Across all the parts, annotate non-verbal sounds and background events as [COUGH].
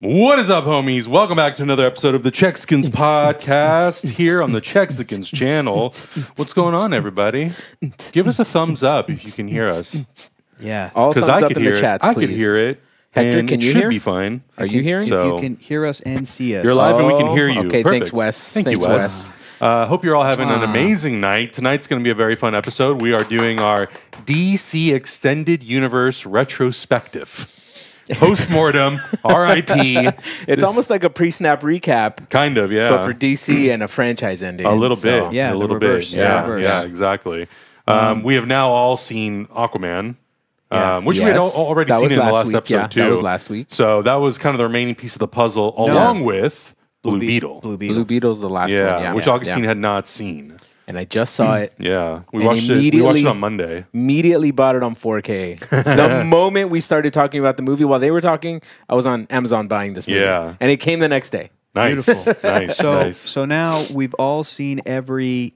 What is up, homies? Welcome back to another episode of the CzechXicans [LAUGHS] podcast here on the CzechXicans channel. What's going on, everybody? Give us a thumbs up if you can hear us, Yeah. All thumbs I up could in hear the chats, it. I please. could hear it. Hector, and can it you should hear? be fine. Are you hearing? If you can hear us and see us. You're live and we can hear you. Okay, Perfect. thanks, Wes. Thank Thanks, you, Wes. Uh, hope you're all having an Ah. amazing night. Tonight's going to be a very fun episode. We are doing our DC Extended Universe retrospective. [LAUGHS] Postmortem, RIP. It's almost like a pre-snap recap, Kind of, yeah. but for DC and a franchise ending. A little So, bit. yeah, a little reverse, bit. the Yeah, reverse. yeah, exactly. Um, we have now all seen Aquaman, um, which we had already That seen in the last last week. episode Yeah, too. that was last week. So that was kind of the remaining piece of the puzzle, along with Blue, Be- Beetle. Blue Beetle. Blue Beetle's the last yeah, one. Yeah, which yeah, Agustin yeah. had not seen. And I just saw it. [CLEARS THROAT] Yeah, we watched it. We watched it immediately- on Monday. Immediately bought it on 4K. [LAUGHS] the moment we started talking about the movie, while they were talking, I was on Amazon buying this movie. Yeah. and it came the next day. Nice, Beautiful. [LAUGHS] nice, So nice. so now we've all seen everything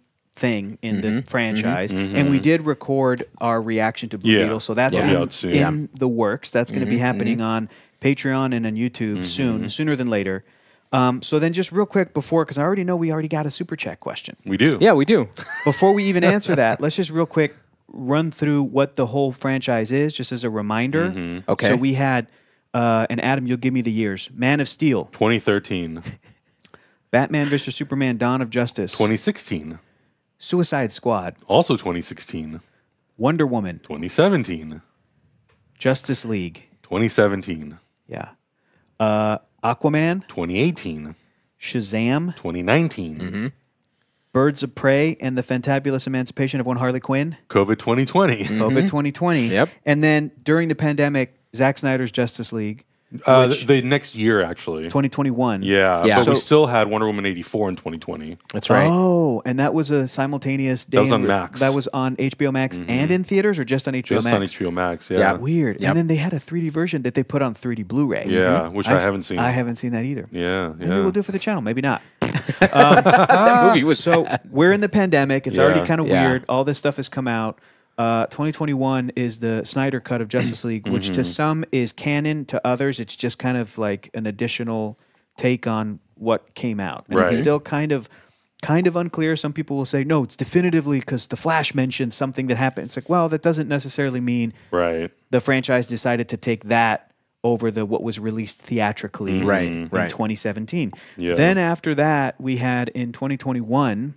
in Mm-hmm. the franchise, and we did record our reaction to Blue Yeah. Beetle. So that's That'll in, out in the works. That's going to Mm-hmm, be happening on Patreon and on YouTube Mm-hmm. soon, sooner than later. Um, so then, just real quick before, because I already know we already got a super chat question. we do. Yeah, we do. [LAUGHS] Before we even answer that, [LAUGHS] let's just real quick run through what the whole franchise is, just as a reminder. Mm-hmm. Okay. So we had, uh, and Adam, you'll give me the years: Man of Steel, 2013, [LAUGHS] Batman vs Superman: Dawn of Justice, 2016, Suicide Squad, also 2016, Wonder Woman, 2017, Justice League, 2017, yeah, uh, Aquaman, 2018, Shazam, 2019, mm-hmm. Birds of Prey, and the Fantabulous Emancipation of One Harley Quinn, COVID 2020. COVID mm-hmm. 2020. Yep. And then during the pandemic, Zack Snyder's Justice League, Uh, which the next year, actually. 2021. Yeah, Yeah. but we still had Wonder Woman 84 in 2020. That's right. Oh, and that was a simultaneous day. That was on re- Max. That was on HBO Max mm-hmm. and in theaters, or just on HBO Just Max? on HBO Max, yeah. Yeah. Weird. Yep. And then they had a 3D version that they put on 3D Blu-ray. Yeah, mm-hmm. which I, s- haven't seen. I haven't seen that either. Yeah, Maybe yeah. we'll do it for the channel. Maybe not. [LAUGHS] Um, the movie was so we're in the pandemic. It's Yeah. already kind of Yeah. weird. All this stuff has come out. Uh, 2021 is the Snyder cut of Justice [CLEARS THROAT] League, which Mm-hmm. to some is canon, to others it's just kind of like an additional take on what came out. And it's Right. still kind of kind of unclear. Some people will say no, it's definitively because the Flash mentioned something that happened. It's like, well, that doesn't necessarily mean right. the franchise decided to take that over the what was released theatrically Right, in right. 2017. Yeah. Then after that, we had in 2021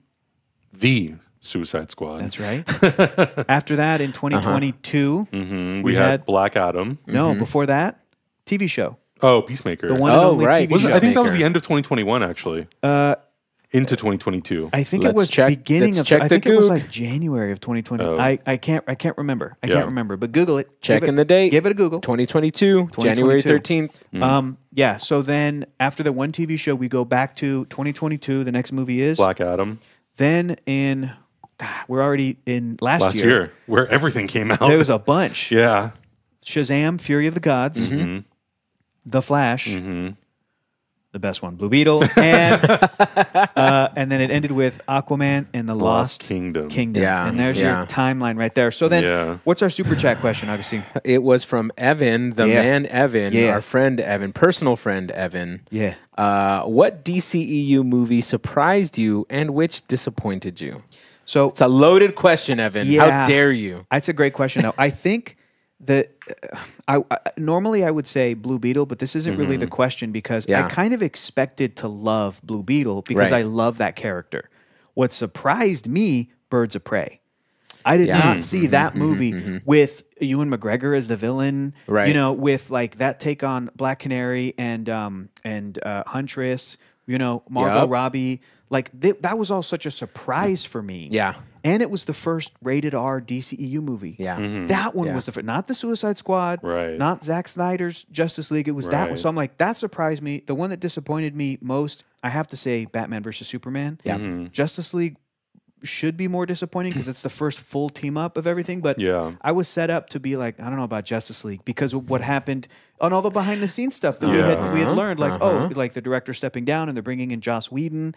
The Suicide Squad. that's right. [LAUGHS] After that, in 2022, Mhm. we We, had, had- Black Adam. no, before that, TV show, Oh, Peacemaker. the one and Oh, only right. TV Was it- show. I think that was the end of 2021, actually. uh, Into 2022. I think it Let's was check- beginning of. check I the think it was like January of 2020. Oh. I, I can't I can't remember. I Yeah. can't remember. But Google it. Give Checking it- the date. Give it a Google. 2022, January 2022. 13th. Um, yeah. So then after the one TV show, we go back to 2022. The next movie is Black Adam. then in. We're already in last, Last year. where everything came out. There was a bunch. [LAUGHS] yeah. Shazam, Fury of the Gods, Mm-hmm. The Flash, the best one, Blue Beetle, and [LAUGHS] uh, and then it ended with Aquaman and the Lost Lost, Kingdom. Kingdom. Yeah, and there's yeah. your timeline right there. So then, Yeah. what's our super chat question, Agustin? It was from Evan, the Yeah. man Evan, Yeah. our friend Evan, personal friend Evan. Yeah. Uh, what DCEU movie surprised you and which disappointed you? So It's a loaded question, Evan. Yeah. How dare you? That's a great question. Though I think that [SIGHS] I, I normally I would say Blue Beetle, but this isn't really the question because I Mm-hmm. Kind of expected to love Blue Beetle because Right. I love that character. What surprised me, Birds of Prey. I did Yeah. Mm-hmm. not see that movie with Ewan McGregor as the villain. Right. You know, with like that take on Black Canary and um and uh, Huntress. You know, Margot Yup. Robbie. Like th- that was all such a surprise for me. Yeah. And it was the first rated R DCEU movie. Yeah. Mhm. That one Yeah. was the first, not the Suicide Squad, Right. not Zack Snyder's Justice League. It was that one. So I'm like, that surprised me. The one that disappointed me most, I have to say, Batman versus Superman. Yeah. Mm-hmm. Justice League should be more disappointing because it's the first full team up of everything. But Yeah. I was set up to be like, I don't know about Justice League because of what happened on all the behind the scenes stuff that we had we had Uh-huh. learned. Like, oh, like the director stepping down and they're bringing in Joss Whedon.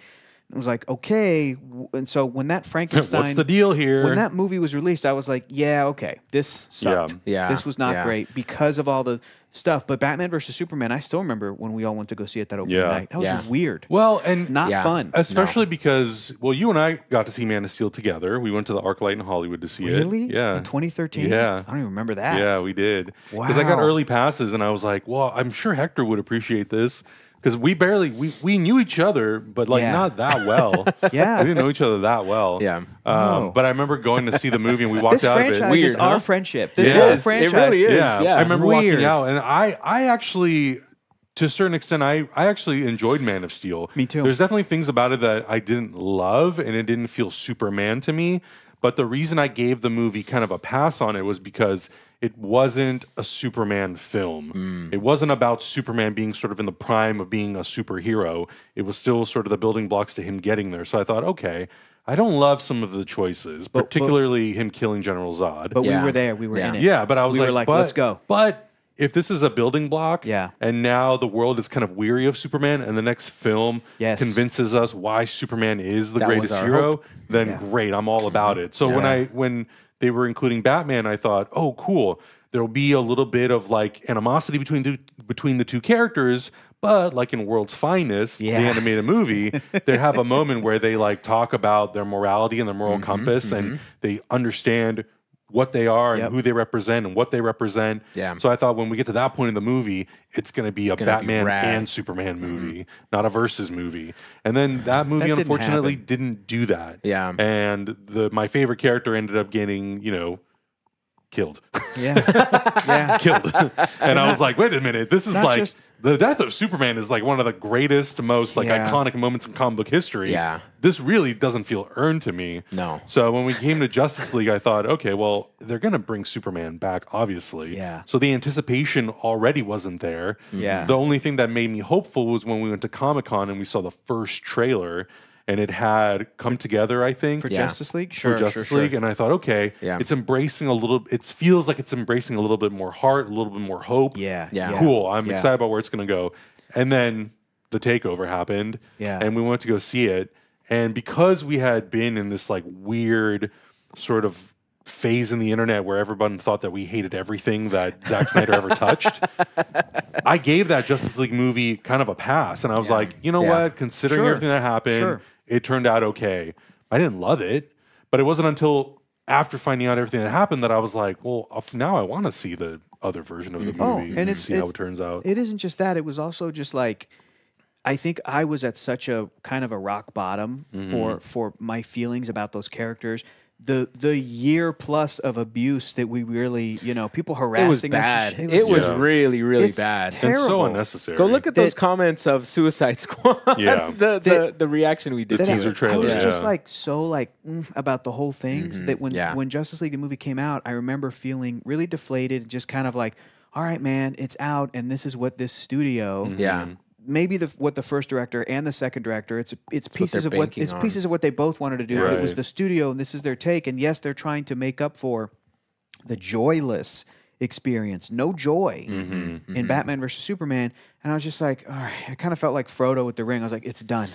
It was like, okay. And so when that [LAUGHS] Frankenstein, What's the deal here? when that movie was released, I was like, yeah, okay, this sucked. Yeah. Yeah. This was not Yeah. great because of all the stuff. But Batman versus Superman, I still remember when we all went to go see it that opening Yeah. night. That was Yeah. weird. well, and not Yeah. fun. especially because well, you and I got to see Man of Steel together. We went to the ArcLight in Hollywood to see it. Really? Yeah. In 2013? Yeah. I don't even remember that. Yeah, we did. Because I got early passes, and I was like, "Well, I'm sure Hector would appreciate this." Because we barely we, we knew each other, but like Yeah. not that well. [LAUGHS] Yeah. we didn't know each other that well. Yeah. Um, Oh. But I remember going to see the movie, and we walked This out of franchise it. is Weird, our huh? friendship. This It whole is. It franchise. really is. Yeah, yeah. I remember Weird. walking out, and I I actually. To a certain extent, I, I actually enjoyed Man of Steel. Me too. There's definitely things about it that I didn't love, and it didn't feel Superman to me. But the reason I gave the movie kind of a pass on it was because it wasn't a Superman film. Hmm. It wasn't about Superman being sort of in the prime of being a superhero. It was still sort of the building blocks to him getting there. So I thought, okay, I don't love some of the choices, but- particularly him killing General Zod. But Yeah. we were there. We were Yeah. in it. Yeah, but I was We like, were like, but, let's go. But if this is a building block, Yeah. and now the world is kind of weary of Superman, and the next film Yes. convinces us why Superman is the That greatest hero, hope. then Yeah. great, I'm all about it. So when I when they were including Batman, I thought, oh, cool. There will be a little bit of like animosity between the between the two characters, but like in World's Finest, Yeah. the animated movie, [LAUGHS] they have a moment where they like talk about their morality and their moral Mm-hmm, compass, and they understand what they are and Yep. who they represent and what they represent. Yeah. So I thought when we get to that point in the movie, it's going to be a gonna be Batman and Superman mm-hmm. movie, not a versus movie. And then that movie That didn't unfortunately didn't do that. Yeah. And the my favorite character ended up getting, you know, killed. Yeah. [LAUGHS] yeah. killed. and I was like, wait a minute, this is Not like just- the death of Superman is like one of the greatest, most like Yeah. iconic moments in comic book history. Yeah. This really doesn't feel earned to me. No. So when we came to Justice League, I thought, okay, well, they're gonna bring Superman back, obviously. Yeah. So the anticipation already wasn't there. Yeah. The only thing that made me hopeful was when we went to Comic Con and we saw the first trailer and it had come together, I think. For Yeah. Justice League? for Justice sure, sure. League, and I thought, okay, Yeah. it's embracing a little. It feels like it's embracing a little bit more heart, a little bit more hope. Yeah. Yeah. cool. I'm Yeah. excited about where it's going to go. And then the takeover happened. Yeah. and we went to go see it. And because we had been in this like weird sort of phase in the internet where everyone thought that we hated everything that Zack [LAUGHS] Snyder ever touched, I gave that Justice League movie kind of a pass, and I was like, you know Yeah. what? Considering Sure. everything that happened, Sure. It turned out okay. I didn't love it, but it wasn't until after finding out everything that happened that I was like, well, now I want to see the other version of the movie Oh, and, and it's- see how it turns out. It isn't just that. It was also just like I think I was at such a kind of a rock bottom Mm-hmm. for for my feelings about those characters. The the year plus of abuse that we really, you know, people It was harassing us. bad. and It was Yeah. really, really It's bad. and so unnecessary. Go look at those comments of Suicide Squad. [LAUGHS] Yeah. the, the That- the reaction we did The teaser it. trailer, I was yeah. just like so like mm, about the whole things that when yeah. when Justice League the movie came out, I remember feeling really deflated, just kind of like, all right, man, it's out, and this is what this studio, Mm-hmm. Yeah. Maybe the what the first director and the second director, it's it's pieces they're of what it's on. pieces of what they both wanted to do. but It was the studio, and this is their take, and yes, they're trying to make up for the joyless experience, no joy Mm-hmm, in Batman versus Superman, and I was just like, all right, I kind of felt like Frodo with the ring. I was like, it's done.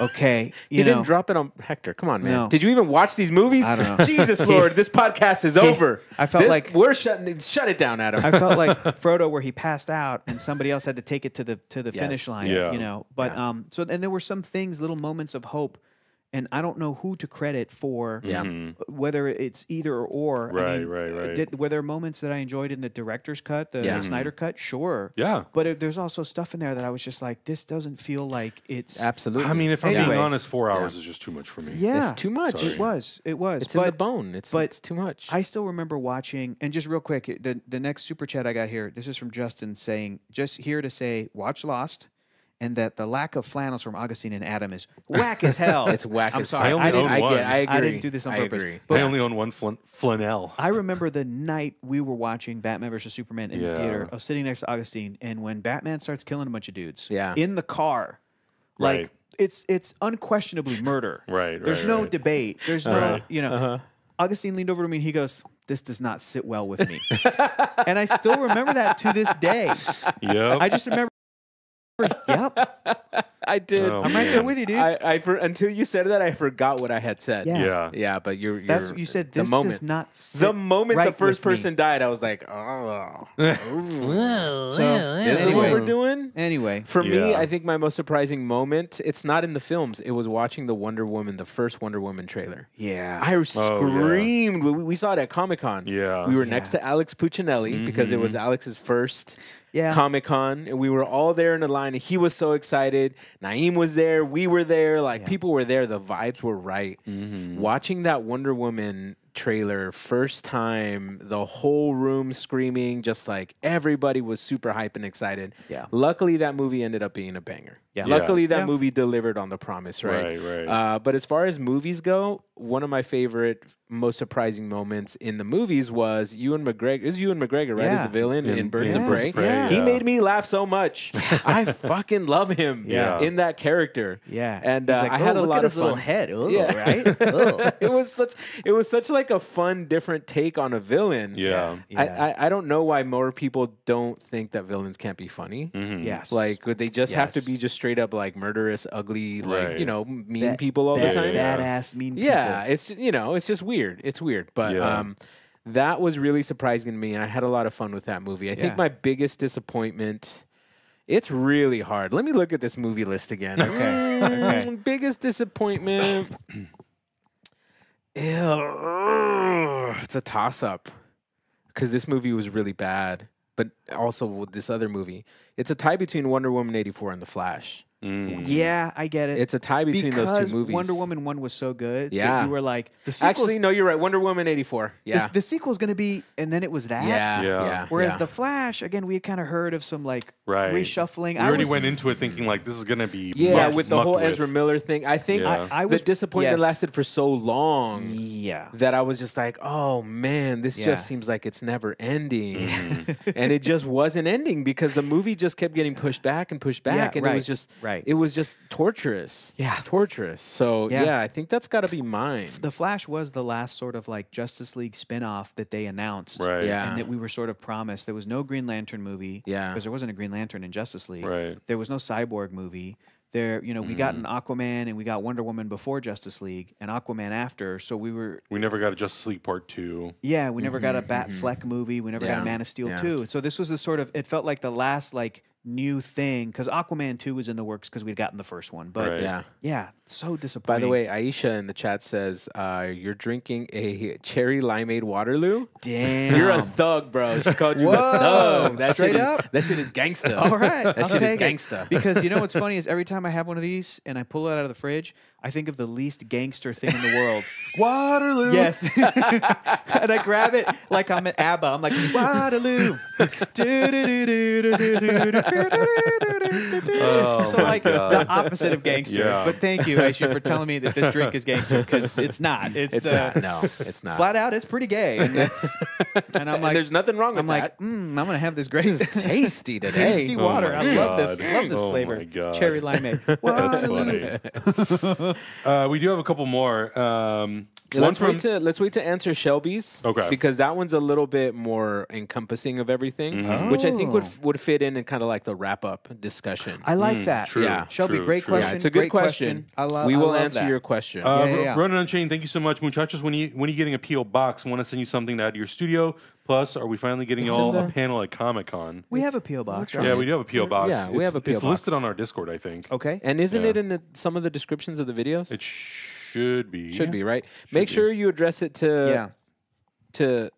Okay, [LAUGHS] you You know, didn't drop it on Hector. Come on, man. No. Did you even watch these movies? I don't know. [LAUGHS] Jesus [LAUGHS] Lord, this podcast is over. I felt This- like- we're shutting. it- Shut it down, Adam. I felt like Frodo where he passed out and somebody else had to take it to the to the finish line. Yeah. You know. But um so and there were some things, little moments of hope. And I don't know who to credit for Yeah. whether it's either or. I Right, mean, right, uh, right. Did, were there moments that I enjoyed in the director's cut, the Yeah. Snyder cut? Sure. Yeah. But it, there's also stuff in there that I was just like, this doesn't feel like it's. Absolutely. I mean, if I'm Anyway. being honest, four hours is just too much for me. Yeah. It's too much. It was. It was. It's but, in the bone. It's, but it's too much. I still remember watching, and just real quick, the the next super chat I got here. This is from Justin saying, just here to say, watch Lost, and that the lack of flannels from Agustin and Adam is whack as hell. [LAUGHS] it's whack. I'm as sorry, I only I own didn't. I, one. get, I agree. I didn't do this on I purpose. agree. But I only own one flan- flanell. [LAUGHS] I remember the night we were watching Batman versus Superman in the theater. I was sitting next to Agustin, and when Batman starts killing a bunch of dudes, Yeah. in the car, like Right. it's it's unquestionably murder. [LAUGHS] Right, There's right, no right. debate. There's no Right. you know. Uh-huh. Agustin leaned over to me and he goes, "This does not sit well with me," and I still remember that to this day. Yep. I just remember. Yep. [LAUGHS] I did. Oh, I'm right there with you, dude. I, I for, until you said that, I forgot what I had said. Yeah. Yeah. yeah, but you're, you're That's what you said. the This moment. does not. Sit the moment right the first with me. person died, I was like, oh, [LAUGHS] So this is what we're doing. anyway, For me, I think my most surprising moment, it's not in the films. It was watching the Wonder Woman, the first Wonder Woman trailer. yeah, I Oh, yeah. screamed. We, we saw it at Comic Con. Yeah. We were Yeah. next to Alex Puccinelli because it was mm-hmm. Alex's first Yeah. Comic Con. And we were all there in a line and he was so excited. Naeem was there. We were there. Like people were there. The vibes were right. Mm-hmm. Watching that Wonder Woman trailer first time the whole room screaming just like everybody was super hype and excited Yeah. luckily that movie ended up being a banger Yeah. luckily that Yeah. movie delivered on the promise right Right, right. uh, but as far as movies go, one of my favorite, most surprising moments in the movies was Ewan McGregor. Is Ewan McGregor right Yeah. as the villain in, In- Birds in of Prey? Yeah. He made me laugh so much. [LAUGHS] I fucking love him. Yeah. in that character. yeah. and He's uh, like, I had "Oh, a look lot at his of little fun. head. Ooh, Yeah. right. [LAUGHS] [LAUGHS] It was such. It was such like a fun, different take on a villain. Yeah. Yeah. I, I I don't know why more people don't think that villains can't be funny. Mhm. Yes. Like would they just have to be just straight up like murderous, ugly, like Right. you know, mean Bad- people all bad- the time? Yeah. Badass mean Yeah, people. it's you know, it's just weird. It's weird, but Yeah. um, that was really surprising to me, and I had a lot of fun with that movie. I think my biggest disappointment. It's really hard. Let me look at this movie list again. Okay, okay. Mm, Biggest disappointment. Ew, ugh, it's a toss up because this movie was really bad, but also with this other movie. It's a tie between Wonder Woman eighty four and The Flash. Mm. Yeah, I get it. It's a tie between because those two movies. Wonder Woman one was so good. that Yeah. you were like the sequel's, Actually, no, you're right. Wonder Woman eighty four. Yeah, the, the sequel's going to be, and then it was that. yeah, Yeah. yeah. Whereas yeah. the Flash, again, we had kind of heard of some like Right. reshuffling. We I already was, went into it thinking like this is gonna be Yeah, muck- with the whole with. Ezra Miller thing, I think Yeah. I the was disappointment yes. lasted for so long Yeah. that I was just like, "Oh man, this Yeah. just seems like it's never ending," Mm-hmm. [LAUGHS] and it just wasn't ending because the movie just kept getting pushed back and pushed back, Yeah, and it was just, right. It was just torturous. Yeah. torturous. So Yeah. yeah, I think that's got to be mine. The Flash was the last sort of like Justice League spin-off that they announced. Right. Yeah. And that we were sort of promised. There was no Green Lantern movie. Yeah. Because there wasn't a Green Lantern in Justice League. Right. There was no Cyborg movie. There, you know, we got an Mm. Aquaman and we got Wonder Woman before Justice League and Aquaman after. So we were We never got a Justice League Part Two. Yeah, we never got a Bat Fleck movie. We never got Mm-hmm, a Man of Steel yeah. 2. So this was the sort of it felt like the last like new thing cuz Aquaman 2 was in the works cuz we'd gotten the first one. But Right. yeah. yeah, so disappointing. By disappointing. the way, Aisha in the chat says uh, you're drinking a cherry limeade Waterloo. damn. You're a thug, bro. She called you Whoa, a thug. That straight shit is, up? That shit is gangsta. All right, That I'll shit is take it. gangsta. Because you know what's funny is every time I have one of these and I pull it out of the fridge, I think of the least gangster thing in the world. [LAUGHS] Waterloo. Yes. [LAUGHS] and I grab it like I'm at ABBA. I'm like, Waterloo. [LAUGHS] Oh, so like God. the opposite of gangster. Yeah. But thank you, Aisha, for telling me that this drink is gangster because it's not. It's, It's uh, not. No, it's not. flat out. It's pretty gay, and that's. And I'm and like, there's nothing wrong with that. I'm like, that. mm, I'm gonna have this great This is tasty today. tasty Oh water. my I love this. God. Love this Oh flavor. God. Cherry limeade. That's Waterloo. funny. Uh, we do have a couple more. Um, Yeah, one let's from wait to let's wait to answer Shelby's. Okay. Because that one's a little bit more encompassing of everything, Mm-hmm. which I think would Oh. would fit in and kind of like the wrap up discussion. I like that. true, Yeah. Shelby, true, great true. yeah, question. it's a good great question. I love. we will love answer that. your question. Uh, Yeah, yeah, yeah. Ronan Unchained, thank you so much, muchachos. When you when are you getting a PO box? Want to send you something to add to your studio? Plus, are we finally getting It's y'all in a panel at Comic Con? We have a PO box. trying. right? Yeah, we do have a PO box. Yeah, we It's- have a PO It's box. listed on our Discord, I think. Okay. and isn't Yeah. it in the, some of the descriptions of the videos? It should be. should be right. Make be. sure you address it to yeah. to.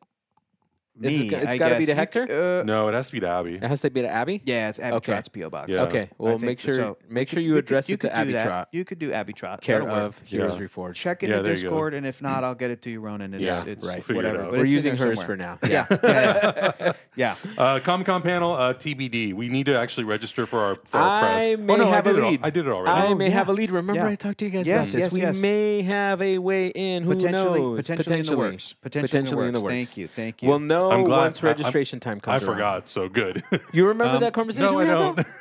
Me. It's, it's I got to be guess. to Hector. uh, No, it has to be to Abby. it has to be to Abby. yeah, it's Abby Okay. Trott's PO box. Yeah. Okay. Well, make sure so. make sure could- you we could- address you it to could do Abby that. Trott, You could do Abby Trott. care That'll work. of Heroes Yeah. Reforged. Check in Yeah, the there you go. Discord, and if not, I'll get it to you, Ronan. It's, Yeah, it's right. We'll figure it whatever. out. But We're using hers somewhere. for now. Yeah, yeah, yeah. yeah. [LAUGHS] Uh, Comic Con panel uh, TBD. We need to actually register for our, for our I may oh, no, have I did a it lead. I did it already. I Oh, may have a lead. Remember, I talked to you guys Yes, about this. yes, we may have a way in. Who Potentially, knows? potentially, in the works. Potentially, in the works. Thank you, thank you. We'll know I'm glad- once I- I'm- registration time I comes. around. forgot. So good. [LAUGHS] You remember Um, that conversation no, we I had? don't. though? [LAUGHS]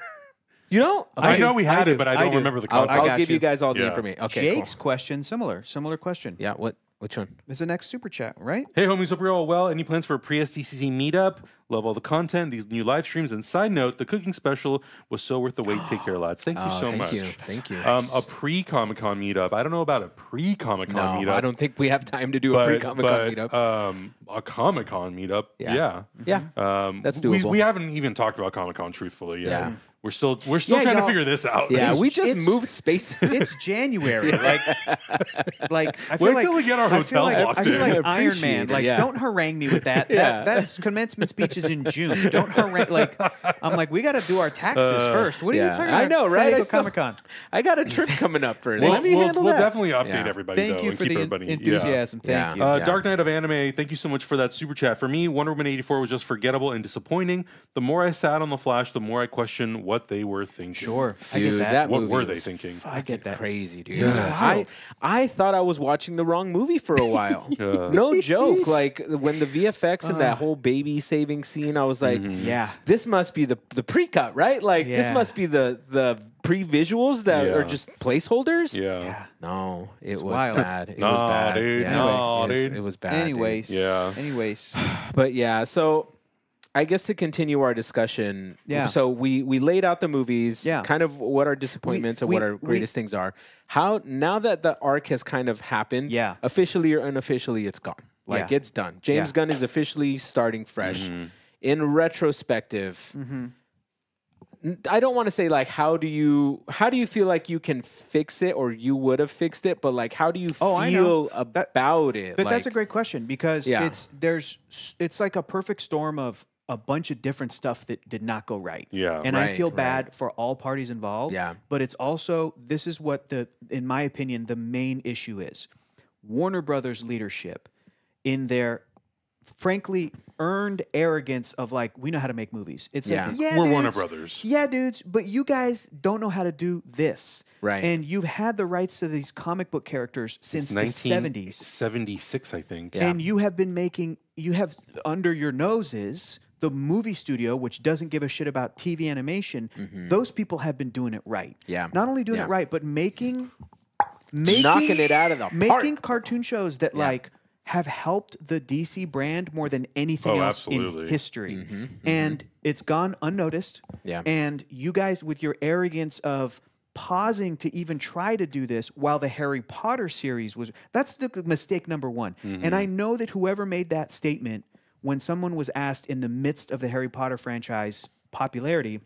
You don't? I Okay. know we I had do, it, but I I don't do. remember the I'll. I'll got give you you. guys all the Yeah. information. Okay. Jake's Cool. question, similar, similar question. Yeah. What? Which one? It's the next super chat, right? Hey, homies, hope you're all well. Any plans for a pre SDCC meetup? Love all the content, these new live streams. And side note, the cooking special was so worth the wait. Take care, lads. Thank you [GASPS] so Oh, thank much. you. Thank you. Um, a pre Comic Con meetup. I don't know about a pre Comic no, Con meetup. I don't think we have time to do a but, pre Comic Con but, meetup. Um, a Comic Con meetup. Yeah. Yeah. yeah. Um, That's we, doable. we haven't even talked about Comic Con truthfully yet. Yeah. We're still we're still Yeah, trying to figure this out. Yeah, It's- we just moved spaces. It's January. Like, like I feel Wait like till we get our I feel like, locked I feel in. like I Iron Man. it, Like, yeah. don't harangue me with that. [LAUGHS] Yeah. that that's commencement speech is in June. Don't harangue. Like, I'm like, we got to do our taxes first. What are Uh, yeah. you talking about? I know, right? San I Comic Con. I got a trip coming up first. We'll, Let me we'll, handle we'll that. definitely update Yeah. everybody. Thank though, you and for keep the everybody, yeah. enthusiasm. Thank you. Uh, Dark Knight of Anime, thank you so much for that super chat. For me, Wonder Woman 84 was just forgettable and disappointing. The more I sat on The Flash, the more I questioned what they were thinking. Sure, I get that. that What movie were they was thinking? I get that. Crazy, dude. It's I. I thought I was watching the wrong movie for a while. [LAUGHS] no joke. Like when the VFX and that uh. whole baby saving scene, I was like, mm-hmm. Yeah. this must be the the pre cut, right? Like this must be the the pre visuals that Yeah. are just placeholders. Yeah. No, it was wild. bad. It No, was bad. dude. Yeah. No, it was, dude. It was bad. dude. Anyways. Yeah. Anyways. [SIGHS] But yeah, so I guess to continue our discussion, Yeah. So we we laid out the movies, Yeah. kind of what our disappointments and we- what our we- greatest things are. How now that the arc has kind of happened, Yeah. officially or unofficially, it's gone. Like Yeah. it's done. James Yeah. Gunn is officially starting fresh. In retrospective, Mm-hmm. n- I don't want to say like how do you how do you feel like you can fix it or you would have fixed it, but like how do you Oh, feel about it? But that's a great question because Yeah. it's there's it's like a perfect storm of a bunch of different stuff that did not go right. Yeah. And I Right, feel right. bad for all parties involved. Yeah. But it's also this is what the in my opinion the main issue is. Warner Brothers leadership in their frankly earned arrogance of like we know how to make movies. It's Yeah. like yeah, We're Warner. Brothers. Yeah, dudes, but you guys don't know how to do this. Right. And you've had the rights to these comic book characters since the 70s 76, I think. Yeah. and you have been making you have under your noses the movie studio which doesn't give a shit about tv animation those people have been doing it right Mm-hmm. Yeah. not only doing Yeah. it right but making making Knocking it out of the making park. cartoon shows that like have helped the DC brand more than anything Oh, else absolutely. in history. And it's gone unnoticed. Mm-hmm, Yeah. And you guys with your arrogance of pausing to even try to do this while the Harry Potter series was that's the mistake number one. And I know that whoever made that statement when someone was asked in the midst of the Harry Potter franchise popularity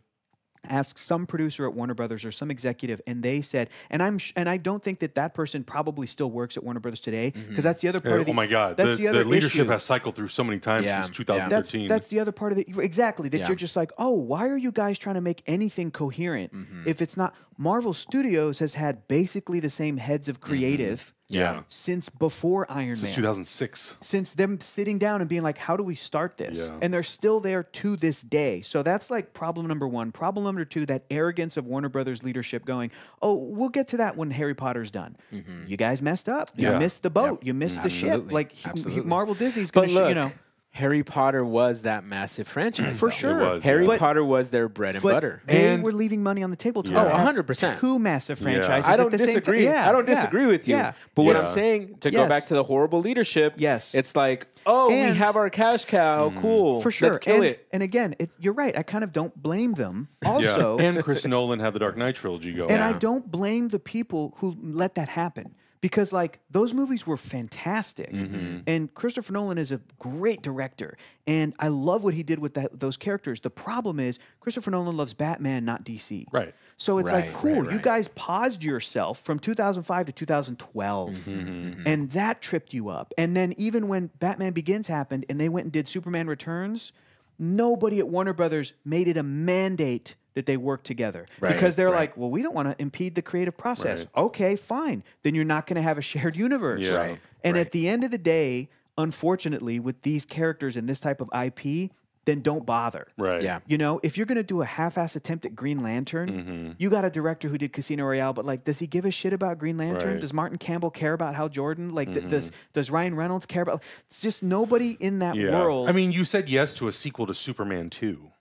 asked some producer at Warner Brothers or some executive, and they said, and I'm sh- and I don't think that that person probably still works at Warner Brothers today because that's the other part Uh, of the. oh my God. that's the, the, other leadership issue. has cycled through so many times Yeah. since Yeah. That's 2013. that's the other part of the exactly that Yeah. you're just like, oh, why are you guys trying to make anything coherent Mm-hmm. if it's not? Marvel Studios has had basically the same heads of creative yeah. since before Iron Man. Since 2006. since them sitting down and being like, how do we start this? Yeah. And they're still there to this day. So that's like problem number one. Problem number two, that arrogance of Warner Brothers leadership going, oh, we'll get to that when Harry Potter's done. Mm-hmm. You guys messed up. You Yeah. missed the boat. You missed the ship. Like he- he- Absolutely. Marvel Disney's going to, look, you know, Harry Potter was that massive franchise. for though. sure. was, Harry yeah. Potter was their bread and But butter. they And- were leaving money on the table to Yeah. Oh, have 100%. two massive franchises. I don't the same ti- disagree. Yeah, I don't yeah, disagree with you. Yeah. But what I'm saying to go back to the horrible leadership, Yes. it's like, oh, we have our cash cow. Hmm. Cool. For sure. Let's kill and, it. And again, it, you're right. I kind of don't blame them. Yeah. Also, and Chris Nolan had the Dark Knight trilogy go. And I don't blame the people who let that happen because, like, those movies were fantastic. Mm-hmm. And Christopher Nolan is a great director. And I love what he did with that, those characters. The problem is, Christopher Nolan loves Batman, not DC. Right. So it's like, cool, right, you guys paused yourself from 2005 to 2012. Mm-hmm, And that tripped you up. And then even when Batman Begins happened and they went and did Superman Returns, nobody at Warner Brothers made it a mandate that they work together Right, because they're right. like, well, we don't want to impede the creative process. Right. Okay, fine. Then you're not going to have a shared universe. Yeah. Right, And right. at the end of the day, unfortunately, with these characters and this type of IP, then don't bother. Right. Yeah. You know, if you're going to do a half-ass attempt at Green Lantern, Mm-hmm. you got a director who did Casino Royale, but like, does he give a shit about Green Lantern? Right. Does Martin Campbell care about Hal Jordan? Like, th- does Mm-hmm. does Ryan Reynolds care about? It's just nobody in that Yeah. world. I mean, you said yes to a sequel to Superman 2.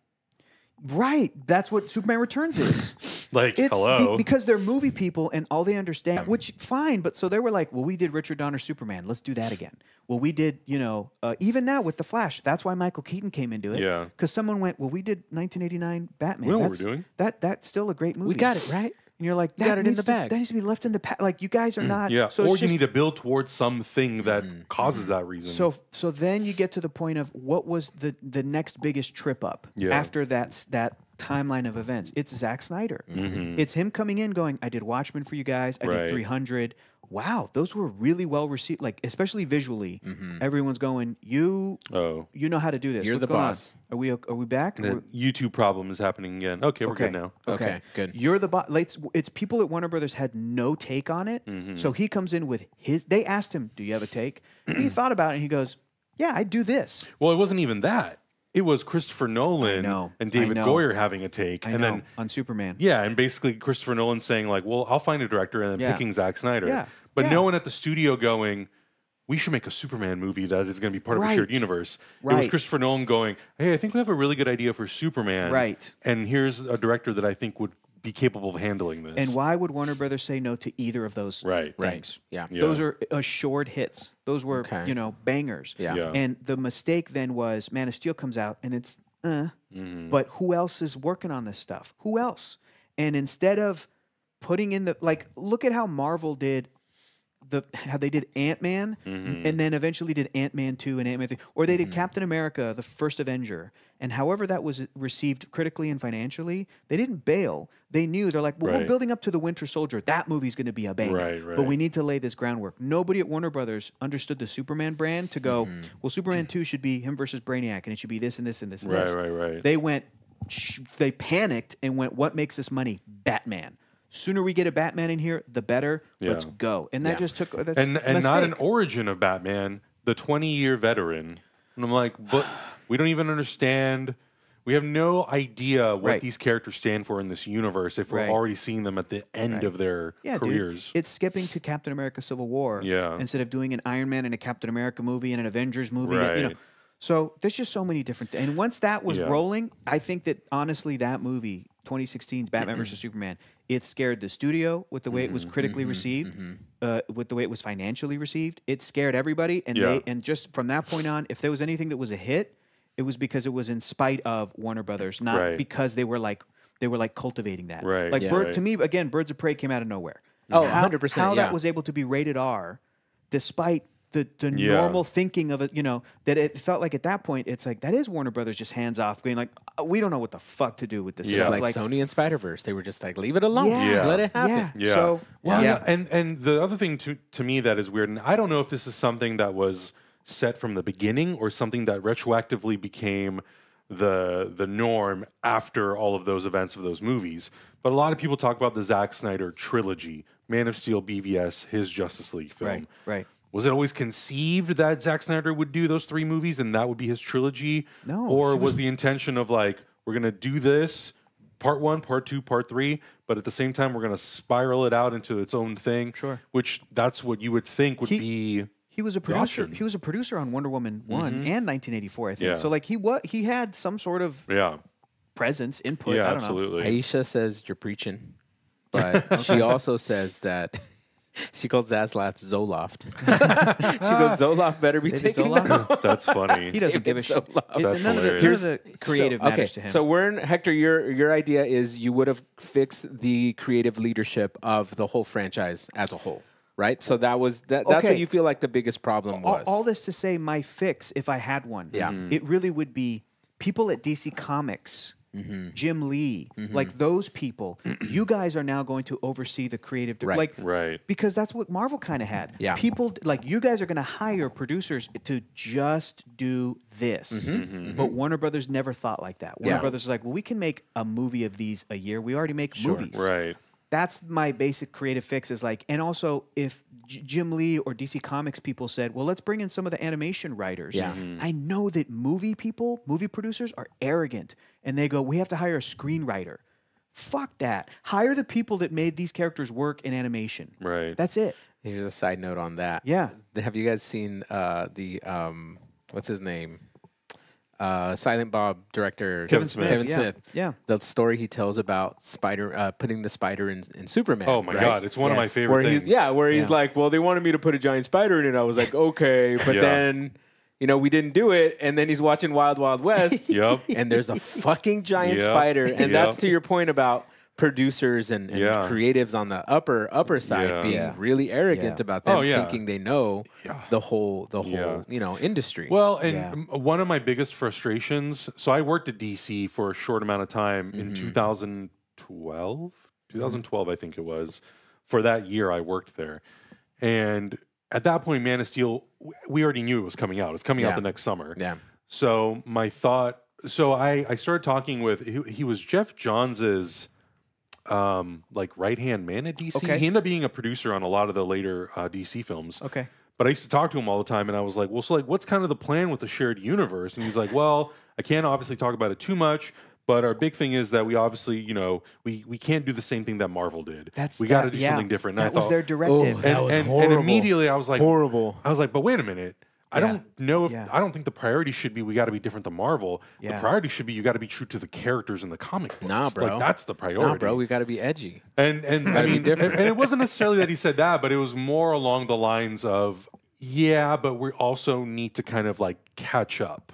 Right. That's what Superman Returns is. [LAUGHS] Like, It's be- hello. because they're movie people and all they understand, which fine, but so they were like, well, we did Richard Donner Superman. Let's do that again. Well, we did, you know, uh, even now with The Flash. That's why Michael Keaton came into it. Yeah. Because someone went, well, we did 1989 Batman. We know what we're that's, doing. That, that's still a great movie. We got it right. And you're like, We that got it in needs the to- That needs to be left in the past. Like, you guys are mm. not. yeah. So or you just- need to build towards something that mm-hmm. causes that mm-hmm. reason. so so then you get to the point of what was the the next biggest trip up Yeah. after that that timeline of events. It's Zack Snyder. Mm-hmm. It's him coming in going, I did Watchmen for you guys. I Mm-hmm. Right. did 300. Wow, those were really well received. Like especially visually, everyone's going, you oh. you know how to do this. You're What's the going boss. on? Are we are we back? The We're- YouTube problem is happening again. Okay, we're good now. Okay, good. You're the boss. It's, it's people at Warner Brothers had no take on it. Mm-hmm. So he comes in with his. They asked him, "Do you have a take?" [CLEARS THROAT] he thought about it and he goes, "Yeah, I do this." Well, it wasn't even that. It was Christopher Nolan know, and I David know. Goyer having a take, I and know then on Superman. yeah, and basically Christopher Nolan saying like, "Well, I'll find a director," and then Yeah. picking Zack Snyder. Yeah, But yeah. no one at the studio going, "We should make a Superman movie that is going to be part of a shared Right. universe." It was Christopher Nolan going, "Hey, I think we have a really good idea for Superman, Right. And here's a director that I think would be capable of handling this." And why would Warner Brothers say no to either of those Right. Right. things? Yeah. Yeah. Those are assured hits. Those were, Okay. you know, bangers. Yeah. Yeah. And the mistake then was Man of Steel comes out and it's, uh, Mm-hmm. but who else is working on this stuff? Who else? And instead of putting in the, like, look at how Marvel did the how they did Ant Man Mm-hmm. and then eventually did Ant Man two and Ant Man three, or they Mm-hmm. did Captain America, the first Avenger, and however that was received critically and financially, they didn't bail. They knew they're like, well, we're building up to the Winter Soldier. That movie's going to be a banger, Right, but we need to lay this groundwork. Nobody at Warner Brothers understood the Superman brand to go, Mm-hmm. well, Superman two should be him versus Brainiac, and it should be this and this and this and Right, this. right, right. They went, they panicked and went, what makes this money? Batman. Sooner we get a Batman in here, the better. Let's go. And that Yeah. just took that's and and not an origin of Batman, the 20 year veteran. And I'm like, but we don't even understand. We have no idea what Right. these characters stand for in this universe if we're Right. already seeing them at the end of their yeah, careers. Dude, it's skipping to Captain America: Civil War. Yeah. Instead of doing an Iron Man and a Captain America movie and an Avengers movie, that, you know. So there's just so many different. And once that was Yeah. rolling, I think that honestly, that movie, 2016's Batman [CLEARS THROAT] versus Superman, it scared the studio with the way it was Mm-hmm, critically received, uh, with the way it was financially received. It scared everybody, and Yeah. they and just from that point on, if there was anything that was a hit, it was because it was in spite of Warner Brothers, not Right. because they were like they were like cultivating that. Right. Like Yeah. Bird, Right. to me, again, Birds of Prey came out of nowhere. Oh, how, 100%, How yeah. that was able to be rated R, despite the the Yeah. normal thinking of it, you know, that it felt like at that point, it's like that is Warner Brothers just hands off, being like, "Uh, we don't know what the fuck to do with this Yeah. stuff. Like, Like, Sony and Spider Verse, they were just like, leave it alone, Yeah. let it happen. Yeah. Yeah. So well, Yeah. yeah. and and the other thing to to me that is weird, and I don't know if this is something that was set from the beginning or something that retroactively became the the norm after all of those events of those movies. But a lot of people talk about the Zack Snyder trilogy: Man of Steel, BVS, his Justice League film. Right, right. Was it always conceived that Zack Snyder would do those three movies and that would be his trilogy? No, Or he was the intention of like, we're going to do this part one, part two, part three, but at the same time, we're going to spiral it out into its own thing? Sure. Which that's what you would think would He- be. he was a producer. option. He was a producer on Wonder Woman one mm-hmm. and 1984, I think. Yeah. So like he what he had some sort of Yeah. presence, input. Yeah, I don't know. absolutely. Aisha says you're preaching, but [LAUGHS] she also says that she calls Zaslav Zoloft. [LAUGHS] she goes, Zoloft better be David taken Zoloft? down. [LAUGHS] That's funny. He doesn't give a David shit. Zoloft. It- That's none of the, hilarious. of the creative so, okay, matters to him. So we're in Hector. Your your idea is you would have fixed the creative leadership of the whole franchise as a whole, right? So that was that. That's what Okay. you feel like the biggest problem all, was. all this to say, my fix, if I had one, Yeah. It really would be people at DC Comics, Mm-hmm. Jim Lee, mm-hmm. like those people. [CLEARS THROAT] you guys are now going to oversee the creative, di- Right. like Right. because that's what Marvel kind of had. Yeah. people like you guys are going to hire producers to just do this, mm-hmm. Mm-hmm. but Warner Brothers never thought like that. Warner Yeah. Brothers is like, well, we can make a movie of these a year. We already make movies, Right. That's my basic creative fix is like and also if J- jim lee or dc comics people said well let's bring in some of the animation writers Yeah. i know that movie people movie producers are arrogant and they go we have to hire a screenwriter fuck that hire the people that made these characters work in animation Right. that's it Here's a side note on that. Yeah. Have you guys seen uh, the um, what's his name? Uh, Silent Bob director Kevin Smith. Kevin yeah. Smith. Yeah. The story he tells about Spider uh, putting the spider in, in Superman. Oh my right? god, it's one of my favorite Where things. he's yeah, where he's Yeah. like, well, they wanted me to put a giant spider in it. I was like, [LAUGHS] okay, but Yeah. then. You know, we didn't do it, and then he's watching Wild Wild West, [LAUGHS] Yep. and there's a fucking giant Yep. spider, and Yep. that's to your point about producers and, and Yeah. creatives on the upper upper side Yeah. being Yeah. really arrogant Yeah. about them Oh, yeah. thinking they know the whole the whole Yeah. you know industry. Well, and Yeah. one of my biggest frustrations. So I worked at DC for a short amount of time in mm-hmm. 2012, mm-hmm. 2012, I think it was. For that year, I worked there, and at that point, Man of Steel, we already knew it was coming out. It's coming Yeah. out the next summer. yeah, So my thought. So I I started talking with. He, he was Geoff Johns's. Um, like right hand man at DC. Okay. He ended up being a producer on a lot of the later uh, DC films. Okay. But I used to talk to him all the time, and I was like, "Well, so like, what's kind of the plan with the shared universe?" And he's like, "Well, I can't obviously talk about it too much, but our big thing is that we obviously, you know, we we can't do the same thing that Marvel did. That's we got to do yeah. something different." And That I was thought, their directive. Oh, that and, was and, and immediately I was like, horrible. I was like, "But wait a minute." I Yeah. don't know if Yeah. I don't think the priority should be we got to be different than Marvel. Yeah. The priority should be you got to be true to the characters in the comic books. Nah, bro. Like that's the priority. No, bro, we got to be edgy. And and [LAUGHS] I mean, different. and, and it wasn't [LAUGHS] necessarily that he said that, but it was more along the lines of, yeah, but we also need to kind of like catch up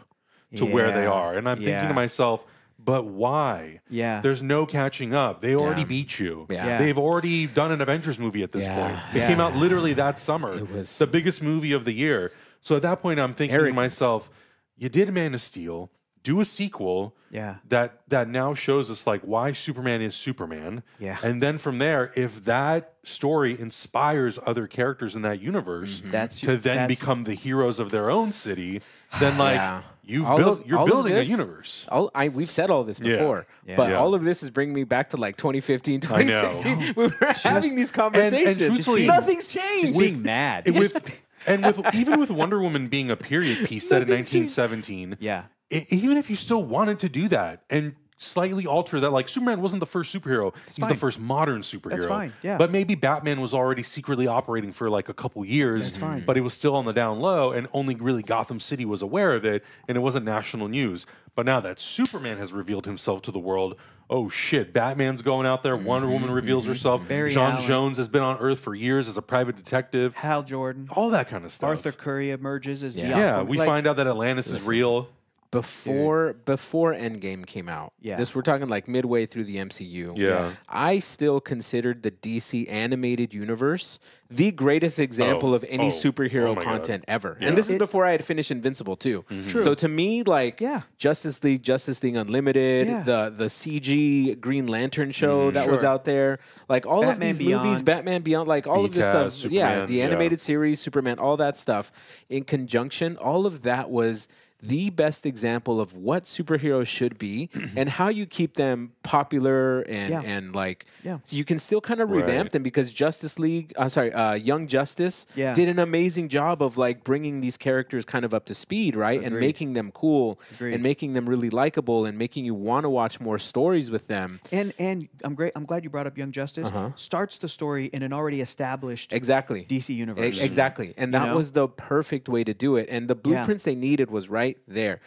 to where they are. And I'm thinking to myself, but why? Yeah. There's no catching up. They already Yeah. beat you. Yeah. Yeah. They've already done an Avengers movie at this Yeah. point. It Yeah. came out literally that summer. It was- the biggest movie of the year. So at that point, I'm thinking Arrogance. to myself, you did Man of Steel, do a sequel Yeah. that that now shows us like why Superman is Superman. Yeah. And then from there, if that story inspires other characters in that universe mm-hmm. That's to then that's- become the heroes of their own city, then [SIGHS] like Yeah. you've All built of- you're building this- a universe. All, I, we've said all this before, Yeah. but Yeah. all of this is bringing me back to like 2015, 2016. [LAUGHS] we were having these conversations. truthfully- Nothing's changed. Just being mad. It- with [LAUGHS] and with even with Wonder Woman being a period piece [LAUGHS] set in 1917, yeah. even if you still wanted to do that and slightly alter that, like Superman wasn't the first superhero, he's the first modern superhero. That's fine, yeah. But maybe Batman was already secretly operating for like a couple years, That's fine. but it was still on the down low, and only really Gotham City was aware of it, and it wasn't national news. But now that Superman has revealed himself to the world, oh shit, Batman's going out there, Wonder Woman reveals herself, Mm-hmm. Barry John Allen. Jones has been on Earth for years as a private detective, Hal Jordan. all that kind of stuff. Arthur Curry emerges as the Yeah. Yeah, we Like, find out that Atlantis is real. Before before Endgame came out. Yeah. This we're talking like midway through the MCU. Yeah. I still considered the DC animated universe the greatest example Oh, of any oh, superhero oh my God. content ever. Yeah. And this is It- before I had finished Invincible too. True. So to me, like Yeah. Justice League, Justice League Unlimited, Yeah. the the CG Green Lantern show mm-hmm. that was out there, like all Batman of these movies, Batman Beyond, like all of this BTAS, stuff. yeah, Superman, the yeah. animated series, Superman, all that stuff in conjunction, all of that was the best example of what superheroes should be [CLEARS THROAT] and how you keep them popular and Yeah. and like Yeah. so you can still kind of revamp Right. them because Justice League, I'm sorry, uh, Young Justice Yeah. did an amazing job of like bringing these characters kind of up to speed, right, and making them cool Agreed. and making them really likable and making you want to watch more stories with them. And and I'm great. I'm glad you brought up Young Justice. Uh-huh. Starts the story in an already established Exactly. DC E- universe. Exactly. And You that know? was the perfect way to do it. And the blueprints they needed was right there.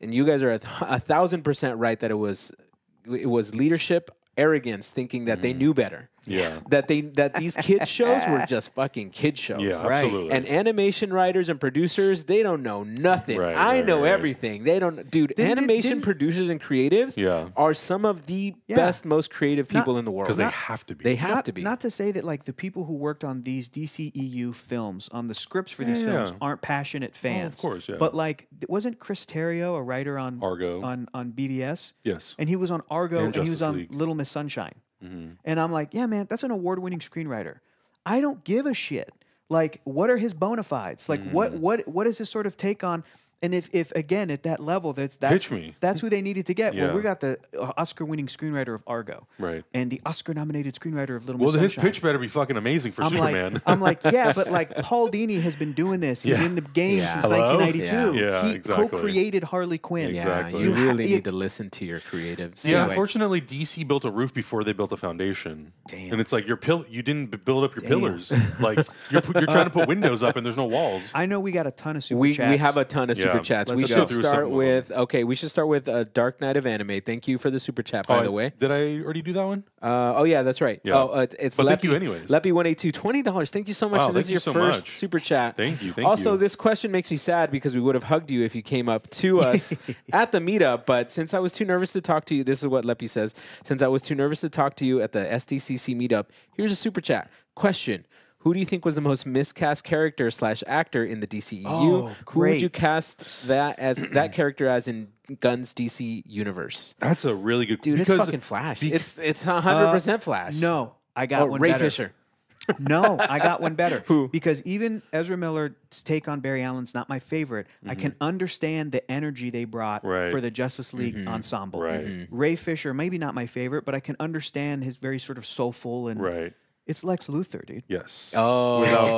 And you guys are a, th- a thousand percent right that it was it was leadership arrogance thinking that they mm. knew better. Yeah. That they that these kid shows were just fucking kid [LAUGHS] shows. Yeah, Right. absolutely. And animation writers and producers, they don't know nothing. Right, I right, know right. everything. They don't dude, Didn't- animation didn't- producers and creatives Yeah. are some of the Yeah. best, most creative people in the world. because they have to be. They have not, to be. Not to say that like the people who worked on these DCEU films, on the scripts for these Yeah, films, yeah. aren't passionate oh, fans. Of course, yeah. But like, wasn't Chris Terrio a writer on Argo. on on BVS? yes. And he was on Argo And and, he was Justice on League. Little Miss Sunshine. And I'm like, yeah, man, that's an award-winning screenwriter. I don't give a shit. Like, what are his bona fides? Like, what Mm-hmm. what what is his sort of take on? And if, if again at that level, that's that's Pitch me. that's who they needed to get. Yeah. Well, we got the uh, Oscar-winning screenwriter of Argo, Right. and the Oscar-nominated screenwriter of Little Well, Miss then his Sunshine. pitch better be fucking amazing for I'm Superman. like, I'm like, yeah, but [LAUGHS] like Paul Dini has been doing this. He's Yeah. in the game Yeah. since Hello? 1992. Yeah. Yeah, he exactly. co-created Harley Quinn. yeah, Exactly. you You really need to listen to your creatives. yeah, Anyway. unfortunately, DC built a roof before they built a foundation. Damn. And it's like your pill. You didn't build up your pillars. like you're you're trying to put [LAUGHS] windows up and there's no walls. I know we got a ton of super we chats. we have a ton of Yeah. Super chats. Let's we should start with okay. We should start with uh, Dark Knight of Anime. Thank you for the super chat, by Oh, the way. did I already do that one? Uh, oh yeah, that's right. Yeah. Oh, uh, it's But Leppy, thank you anyways. Leppy one eight two twenty dollars. Thank you so much. Wow, this is you your so first much. super chat. Thank you, thank also, you. this question makes me sad because we would have hugged you if you came up to [LAUGHS] us at the meetup. But since I was too nervous to talk to you, this is what Leppy says. Since I was too nervous to talk to you at the SDCC meetup, here's a super chat question. Who do you think was the most miscast character slash actor in the DCEU? Oh, Who would you cast that as [CLEARS THROAT] that character as in Gunn's DC universe? That's a really good Dude, because it's fucking Flash. be- it's it's uh, hundred percent Flash. No, I got oh, one Ray better. Fisher. [LAUGHS] No, I got one better. [LAUGHS] Who? Because even Ezra Miller's take on Barry Allen's not my favorite. I can mm-hmm. understand the energy they brought Right. for the Justice League mm-hmm. ensemble. Right. Mm-hmm. Ray Fisher, maybe not my favorite, but I can understand his very sort of soulful and right. It's Lex Luthor, dude. Yes. Oh Without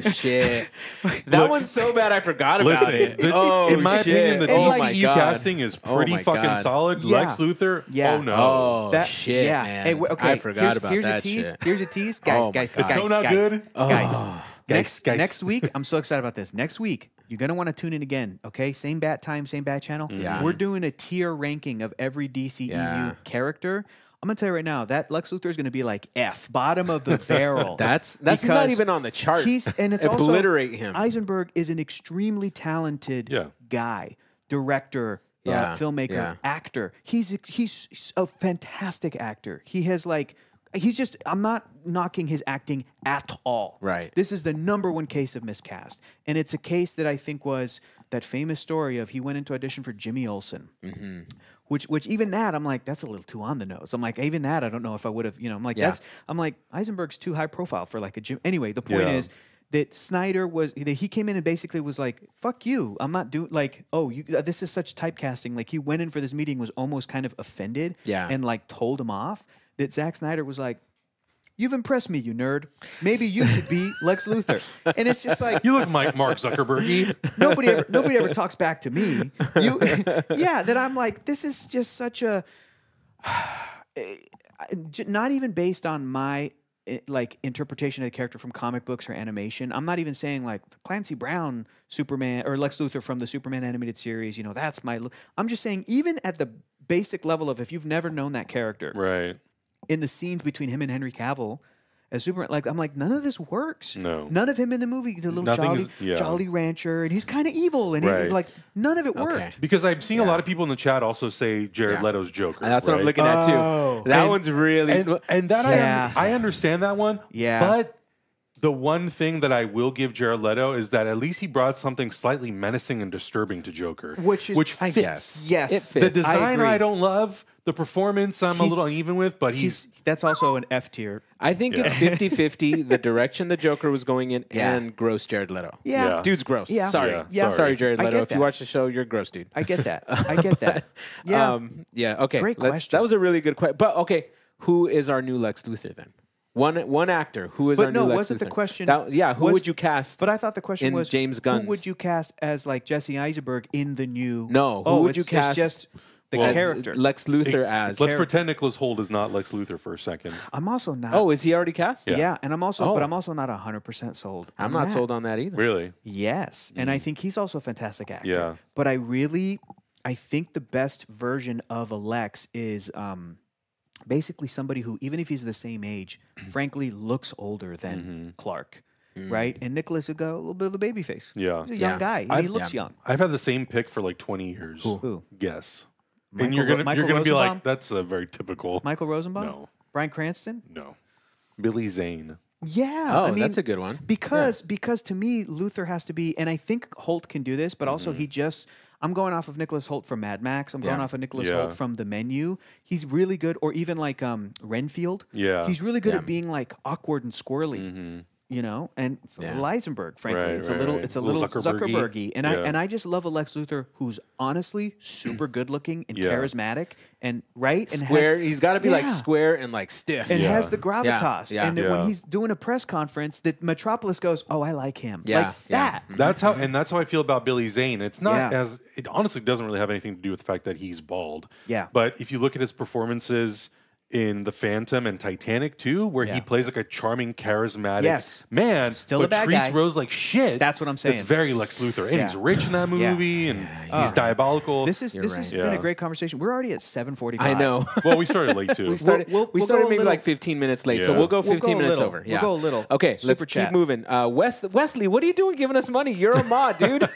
question. [LAUGHS] shit! [LAUGHS] That Look, one's so bad I forgot about Listen, it. the- oh, in my shit. opinion, the And DCU oh my God. casting is Oh pretty my fucking God. solid. Yeah. Lex Luthor, Yeah. oh no. Oh That- shit, yeah. man! Hey, w- okay. I forgot here's, about here's that a tease. shit. Here's a tease, guys. Oh my guys, God. guys, It's so not guys, good. guys. Oh. Next, Guys, guys. next week, I'm so excited about this. Next week, you're gonna want to tune in again. Okay, same bat time, same bat channel. Yeah. we're doing a tier ranking of every DCEU Yeah. character. I'm gonna tell you right now that Lex Luthor is gonna be like F, bottom of the [LAUGHS] barrel. That's that's not even on the chart. He's and it's obliterate also, him. Eisenberg is an extremely talented Yeah. guy, director, Yeah, uh, filmmaker, yeah. actor. He's he's a fantastic actor. He has like he's just I'm not knocking his acting at all. Right. This is the number one case of miscast, and it's a case that I think was that famous story of he went into audition for Jimmy Olsen. Mm-hmm. Which, which even that I'm like that's a little too on the nose. I'm like even that I don't know if I would have you know I'm like Yeah. that's I'm like Eisenberg's too high profile for like a Jim. Anyway, the point Yeah. is that Snyder was that he came in and basically was like fuck you I'm not doing like oh you uh, this is such typecasting like he went in for this meeting was almost kind of offended Yeah. and like told him off that Zack Snyder was like you've impressed me you nerd maybe you should be [LAUGHS] Lex Luthor and it's just like You look like Mark Zuckerberg. [LAUGHS] nobody ever nobody ever talks back to me. You, [LAUGHS] yeah, that I'm like, this is just such a [SIGHS] not even based on my eh, like interpretation of the character from comic books or animation. I'm not even saying like Clancy Brown Superman or Lex Luthor from the Superman animated series. You know, that's my. I'm just saying, even at the basic level of if you've never known that character right. In the scenes between him and Henry Cavill as Superman, like I'm like none of this works. No. none of him in the movie, the little Nothing jolly, is- yeah. jolly rancher, and he's kind of evil, and he, like none of it worked. Because I'm seeing a lot of people in the chat also say Jared Yeah. Leto's Joker. And that's what I'm looking at too. Oh. That And- one's really and, and that Yeah. I, I understand that one. Yeah. But the one thing that I will give Jared Leto is that at least he brought something slightly menacing and disturbing to Joker, Which is- which I fits. guess. Yes. It The fits. design I, agree. don't love. The performance I'm a little uneven with, but he's, He's that's also an F tier. I think it's 50-50, [LAUGHS] the direction the Joker was going in Yeah. and gross Jared Leto. Yeah. Yeah. Dude's gross. Yeah. Sorry. Yeah, Yeah. Sorry. sorry. Jared Leto. If you watch the show, you're gross, dude. I get that. [LAUGHS] I get that. Yeah. Um, yeah. Okay. Great let's- question. That was a really good question. But okay, who is our new Lex Luthor then? One one actor. Who is But our no, new Lex wasn't the question- That- yeah. Who was- would you cast? but I thought the question in was James Gunn. Who would you cast as like Jesse Eisenberg in the new? No, who oh, would you cast It's just the Well, character. Lex Luthor as. let's char- pretend Nicholas Hoult is not Lex Luthor for a second. I'm also not. oh, is he already cast? yeah. and I'm also, but Oh. I'm also not hundred percent sold. I'm not that. sold on that either. Really? Yes, and I think he's also a fantastic actor. Yeah. but I really, I think the best version of Alex is um, basically somebody who, even if he's the same age, [CLEARS THROAT] frankly looks older than Mm-hmm. Clark, right? And Nicholas would go a little bit of a baby face. Yeah. he's a young Yeah. guy, and he I've- looks yeah. young. I've had the same pick for like 20 years. Who? Guess. Michael and you're gonna Michael you're gonna be like, that's a very typical. [LAUGHS] Michael Rosenbaum, No. Bryan Cranston. No. Billy Zane. Yeah, Oh, I mean, that's a good one. because because to me Luthor has to be, and I think Hoult can do this, but also he just. I'm going off of Nicholas Hoult from Mad Max. I'm going Yeah. off of Nicholas Yeah. Hoult from The Menu. He's really good, or even like um, Renfield. Yeah. he's really good Yeah. at being like awkward and squirrely. You know, and Yeah. Lisenberg, frankly, Right, it's right, a little, right. it's a A little little Zuckerberg-y. Zuckerbergy, and I and I just love a Lex Luthor who's honestly super [CLEARS THROAT] good looking and Yeah. charismatic and right and Square. has, he's got to be like square and like stiff. and Yeah. has the gravitas. yeah, and that when he's doing a press conference, that Metropolis goes, "Oh, I like him." Yeah, like yeah. that. Mm-hmm. That's how, mm-hmm. and that's how I feel about Billy Zane. It's not Yeah. as it honestly doesn't really have anything to do with the fact that he's bald. Yeah. But if you look at his performances in The Phantom and Titanic too, where he plays like a charming, charismatic Yes. man, Still but a bad treats guy. Rose like shit. That's what I'm saying. It's very Lex Luthor, and Yeah. he's rich in that Yeah. movie, and he's diabolical. This is You're this has right. been a great conversation. We're already at 7:45. I know. [LAUGHS] well, we started late too. [LAUGHS] We started. we'll- we we'll started go a maybe little- like 15 minutes late, so we'll go We'll 15 go minutes little. over. We'll go a little. Okay, let's Super keep moving. Uh, Wes, Wesley, what are you doing giving us money? You're a mod, dude. [LAUGHS]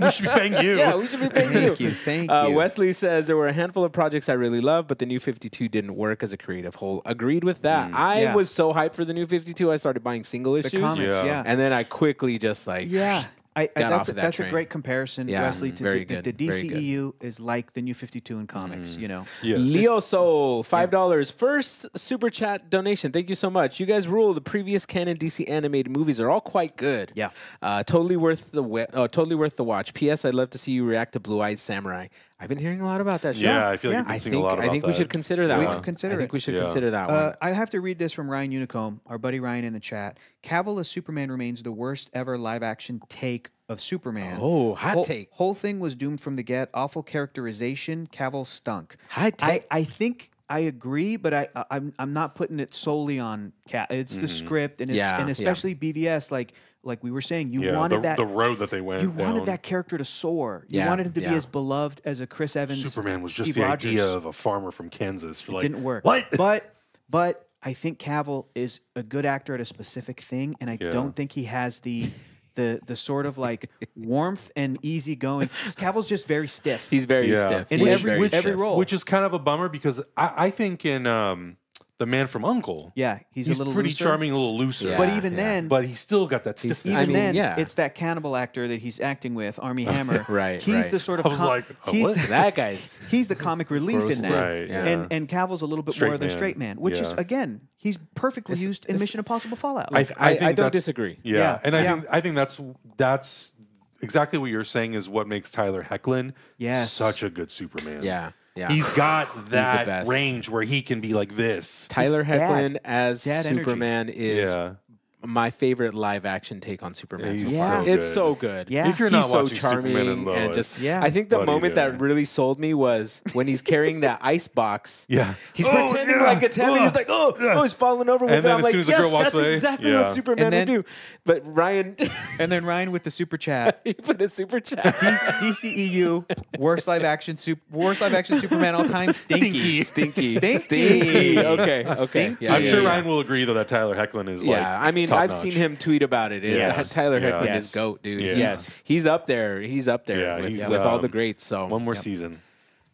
we should be paying you. yeah, we should be paying you. Thank you. Thank Uh, you. Wesley says there were a handful of projects I really loved, but the new 52 didn't work as a creative whole. Agreed with that. I Mm, Yeah. was so hyped for the new 52, I started buying single the issues. comics, Yeah. yeah. And then I quickly just like, Yeah. I, I, that's a, that that's train. a great comparison, Yeah, Wesley. To very the, good, the, the. DCEU is like the new 52 in comics. Mm. You know, Yes. Leo Soul, five dollars. First super chat donation. Thank you so much. You guys rule. The previous canon DC animated movies are all quite good. Yeah. uh, totally worth the we- oh, totally worth the watch. P.S. I'd love to see you react to Blue Eyed Samurai. I've been hearing a lot about that show. Yeah, I feel like Yeah. you've been I seeing think a lot about I think we that. should consider that We one. could consider I think it. we should Yeah. consider that Uh, one. I have to read this from Ryan Unicomb, our buddy Ryan in the chat. Cavill as Superman remains the worst ever live action take of Superman. Oh, hot whole, take. Whole thing was doomed from the get. Awful characterization. Cavill stunk. Hot take. I, I think I agree, but I, I I'm I'm not putting it solely on Cat. It's the script and it's Yeah, and yeah. especially BVS. Like like we were saying, you Yeah, wanted the, that the road that they went you down. wanted that character to soar. You Yeah, wanted him to yeah. be as beloved as a Chris Evans. Superman was just Steve the Rogers. idea of a farmer from Kansas. You're like, didn't work. What? But [LAUGHS] but I think Cavill is a good actor at a specific thing, and I Yeah. don't think he has the the the sort of like warmth and easygoing. [LAUGHS] Cavill's just very stiff. He's very Yeah. stiff. In He every- which- every role. Which is kind of a bummer because I, I think in um, The Man from Uncle, yeah, he's, he's a little pretty looser. charming, a little looser. Yeah. But even then, But he's still got that He's- stiffness. I even mean, then, yeah. it's that cannibal actor that he's acting with, Armie [LAUGHS] Hammer. Right, He's right. the sort of I was like, uh, he's what? the- that guy's [LAUGHS] he's the comic relief in too. that. Right, yeah. And and Cavill's a little bit Straight more of the straight man, which is again, he's perfectly It's- used in it's- Mission Impossible Fallout. I, th- I- I don't disagree. Yeah, Yeah, and I yeah. think I think that's that's exactly what you're saying is what makes Tyler Hoechlin Yes. such a good Superman. yeah, yeah. He's got that best. range where he can be like this. Tyler dad- Hoechlin as dad energy. Superman is Yeah. My favorite live action take on Superman. He's so Yeah. so it's so good. Yeah. If you're He's not so watching charming Superman and Lois, just Yeah. I think the Buddy, moment yeah. that really sold me was when he's carrying that [LAUGHS] ice box. Yeah. He's Oh, pretending yeah. like it's heavy. He's like, oh, oh, he's falling over with And it. I'm as like, soon as the yes, girl walks that's away, exactly yeah. what Superman then- would do. But Ryan, [LAUGHS] and then Ryan with the super chat. [LAUGHS] he put a super chat. D- DCEU worst live action super worst live action Superman all time stinky. Stinky. Stinky. Stinky. Okay. Okay. Stinky. I'm sure. Ryan will agree though that Tyler Hoechlin is like Yeah, I mean, top I've notch. seen him tweet about it. It- Yes. Tyler Yeah. Hoechlin Yes. is goat, dude. Yes. He's, Yes. he's up there. He's up there Yeah, with, he's, with all the um, greats. So One more season.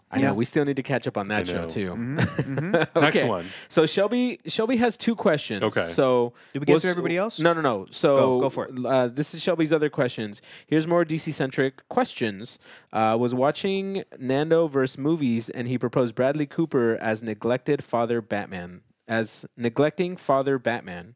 I know we still need to catch up on that show too. [LAUGHS] Mm-hmm. Next Okay. one. So Shelby, Shelby has two questions. Okay. So Did we get we'll to everybody else? No, no, no. So Go- go for it. Uh, this is Shelby's other questions. Here's more DC centric questions. Uh, was watching Nando versus movies, and he proposed Bradley Cooper as neglected father Batman, as neglecting father Batman.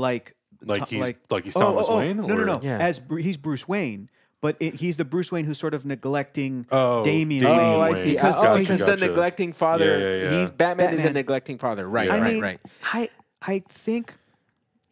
Like Like to- he's- like he's Oh, Thomas oh, oh, Wayne, No, no, or- no. Yeah. As Bru- he's Bruce Wayne, but it, he's the Bruce Wayne who's sort of neglecting Oh, Damian. Damian Wayne. Oh, I see. Because- oh, Gotcha, the neglecting father. Yeah, yeah, yeah. He's Batman, is a neglecting father. Right, Yeah. I right, mean, right. I I think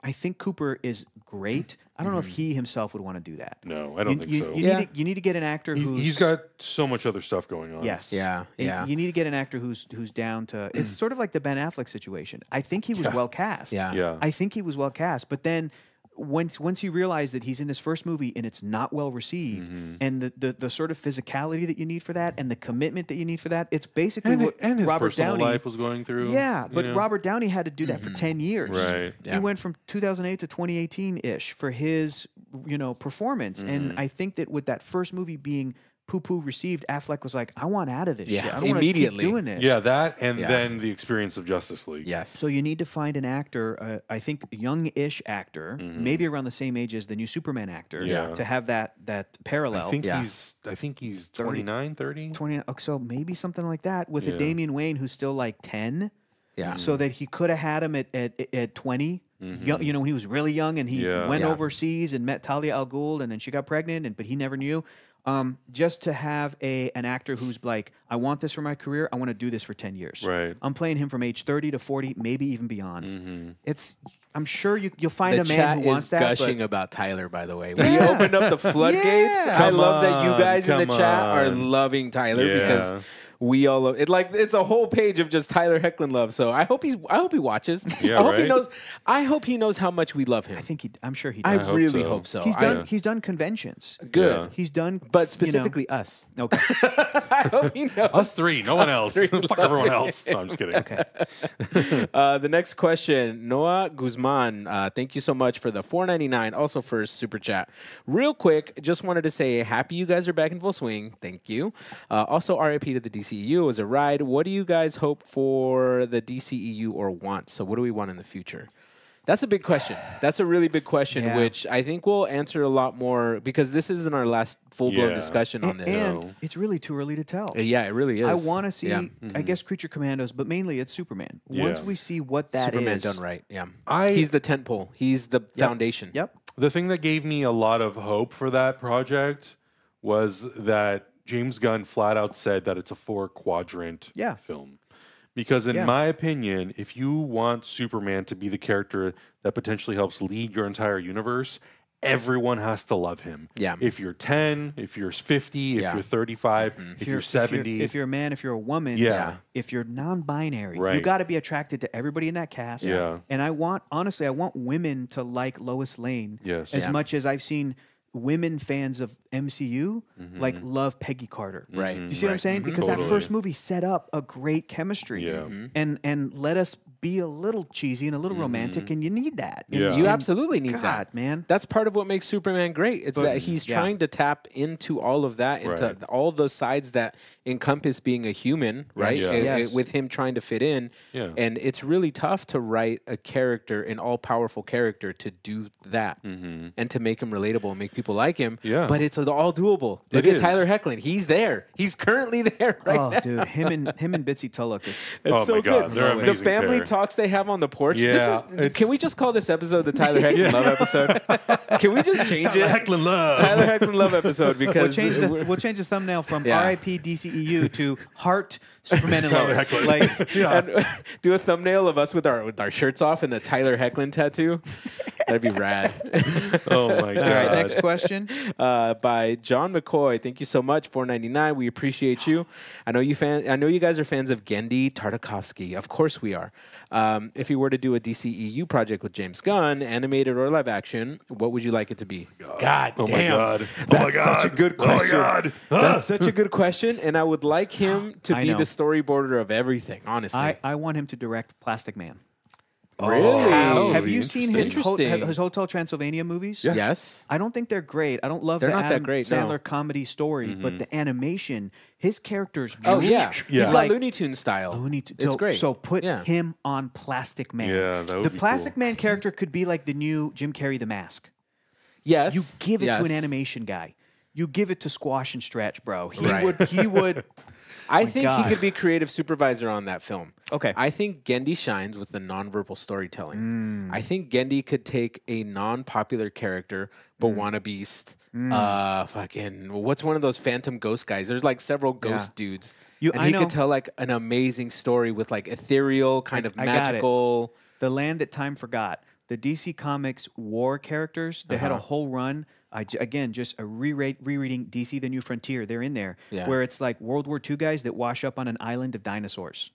I think Cooper is great. I don't know if mm-hmm. he himself would want to do that. No, I don't you, think you, so. You, Yeah. need to, you need to get an actor He- who's he's got so much other stuff going on. Yes. Yeah, You- yeah. You need to get an actor who's who's down to. It's [CLEARS THROAT] sort of like the Ben Affleck situation. I think he was well cast. Yeah. Yeah. I think he was well cast, but then once once you realize that he's in this first movie and it's not well received, Mm-hmm. and the, the the sort of physicality that you need for that, and the commitment that you need for that, it's basically And, what and his Robert personal Downey. life was going through. Yeah, you but know? Robert Downey had to do that for ten years. Right. Yeah. He went from 2008 to 2018 ish for his you know performance, and Mm-hmm. I think that with that first movie being poo poo received, Affleck was like, I want out of this Yeah, shit. I don't want to keep doing this. Yeah, that and Yeah. then the experience of Justice League. Yes. So you need to find an actor, uh, I think young-ish actor, maybe around the same age as the new Superman actor, Mm-hmm. Yeah. to have that that parallel. I think Yeah. he's I think he's 29, 30. 20, oh, so maybe something like that with Yeah. a Damian Wayne who's still like 10. yeah. So that he could have had him at at, at 20, young, you know, when he was really young and he Mm-hmm. Yeah. went Yeah. overseas and met Talia al Ghul and then she got pregnant and but he never knew. Um, just to have a an actor who's like, I want this for my career. I want to do this for 10 years. Right. I'm playing him from age 30 to 40, maybe even beyond. It's I'm sure you you'll find Mm-hmm. the a chat man who wants is that. gushing but about Tyler, by the way. [LAUGHS] We opened up the floodgates. Yeah. I Come love that you guys in the come chat are loving Tyler Yeah. because we all love it. Like it's a whole page of just Tyler Hoechlin love. So I hope he's. I hope he watches. [LAUGHS] Yeah, I hope he knows. I hope he knows how much we love him. I think he. I'm sure he. I, Does. hope really so. hope so. he's I- done. He's done conventions. good, Yeah. He's done, but you know- specifically us. [LAUGHS] okay. [LAUGHS] I hope he knows. Us three, no one else. Fuck everyone else. No, I'm just kidding. Okay. Uh, the next question, Noah Guzman. Uh, thank you so much for the 4.99. Also for super chat. Real quick, just wanted to say happy you guys are back in full swing. Thank you. Uh, also, RIP to the DCEU. It was a ride. What do you guys hope for the DCEU or want? So, what do we want in the future? That's a big question. That's a really big question, Yeah. which I think we'll answer a lot more because this isn't our last full blown Yeah. discussion on and, this. and No. it's really too early to tell. Uh, yeah, it really is. I want to see, Yeah. I guess, Creature Commandos, but mainly it's Superman. Once we see what that is, Superman done right. Yeah, I- he's the tent pole. He's the foundation. Yep. The thing that gave me a lot of hope for that project was that James Gunn flat out said that it's a four quadrant Yeah. film. Because in Yeah. my opinion, if you want Superman to be the character that potentially helps lead your entire universe, everyone has to love him. Yeah. If you're 10, if you're 50, if Yeah. you're 35, mm-hmm. if, you're 70, if you're, a man, if you're a woman, Yeah. if you're non-binary, you Right. got to be attracted to everybody in that cast. Yeah. And I want, honestly, I want women to like Lois Lane Yes. as Yeah. much as I've seen women fans of MCU mm-hmm. like love Peggy Carter. Mm-hmm. Right. Do you see what I'm Right. saying? Because mm-hmm. that first movie set up a great chemistry. Yeah. And and let us be a little cheesy and a little romantic, and you need that. And- Yeah. You absolutely need God, that, man. That's part of what makes Superman great. It's that he's yeah. trying to tap into all of that, into Right. all those sides that encompass being a human, right? Yeah. And- and Yes. with him trying to fit in, Yeah. and it's really tough to write a character, an all-powerful character, to do that and to make him relatable and make people like him. Mm-hmm. Yeah. but it's all doable. Look It at is. Tyler Hoechlin; he's there. He's currently [LAUGHS] there right oh, now. dude, him and him and Bitsie Tulloch is It's Oh so my God, good. they're the amazing family pair. Talks they have on the porch. Yeah, this is, can we just call this episode the Tyler Hoechlin Love episode? Can we just change it? Hoechlin Love. Tyler Hoechlin Love episode We'll because change the we're- we'll change the thumbnail from Yeah. RIP DCEU to Heart Superman and Tyler Lois. Hoechlin. Like [LAUGHS] and [LAUGHS] do a thumbnail of us with our with our shirts off and the Tyler Hoechlin tattoo. That'd be rad. [LAUGHS] oh my god. all right, next question. uh, by John McCoy. Thank you so much. Four ninety nine. We appreciate you. I know you fan. I know you guys are fans of Genndy Tartakovsky. Of course we are. Um, if you were to do a DCEU project with James Gunn, animated or live action, what would you like it to be? God, Oh my damn. God. Oh That's my such a God. good Oh my question. God. That's such a good question, and I would like him to [GASPS] I be know. the storyboarder of everything. Honestly, I, I want him to direct Plastic Man. Oh, really. Oh, Have you seen his, ho- Interesting. his Hotel Transylvania movies? Yeah. Yes. I don't think they're great. I don't love They're the not that Adam great, no. Sandler comedy story, but mm-hmm. the animation, his characters. Oh really- yeah, Yeah. he's got like Looney Tune style. Looney Tunes. It's so, great. So put Yeah. him on Plastic Man. Yeah, that would the be Plastic cool. Man character could be like the new Jim Carrey, The Mask. Yes, You give it to an yes. animation guy. You give it to Squash and Stretch, bro. He Right. would. He would. [LAUGHS] I think God. he could be creative supervisor on that film. Okay. I think Genndy shines with the nonverbal storytelling. Mm. I think Genndy could take a non-popular character, but Mm. wanna beast. Uh, fucking what's one of those Phantom Ghost guys? There's like several ghost dudes, You- and I he know. could tell like an amazing story with like ethereal kind of I got it. magical. The Land That Time Forgot. The DC Comics war characters. They Uh-huh. had a whole run. I j- again just a re rereading DC: The New Frontier. They're in there Yeah. where it's like World War II guys that wash up on an island of dinosaurs.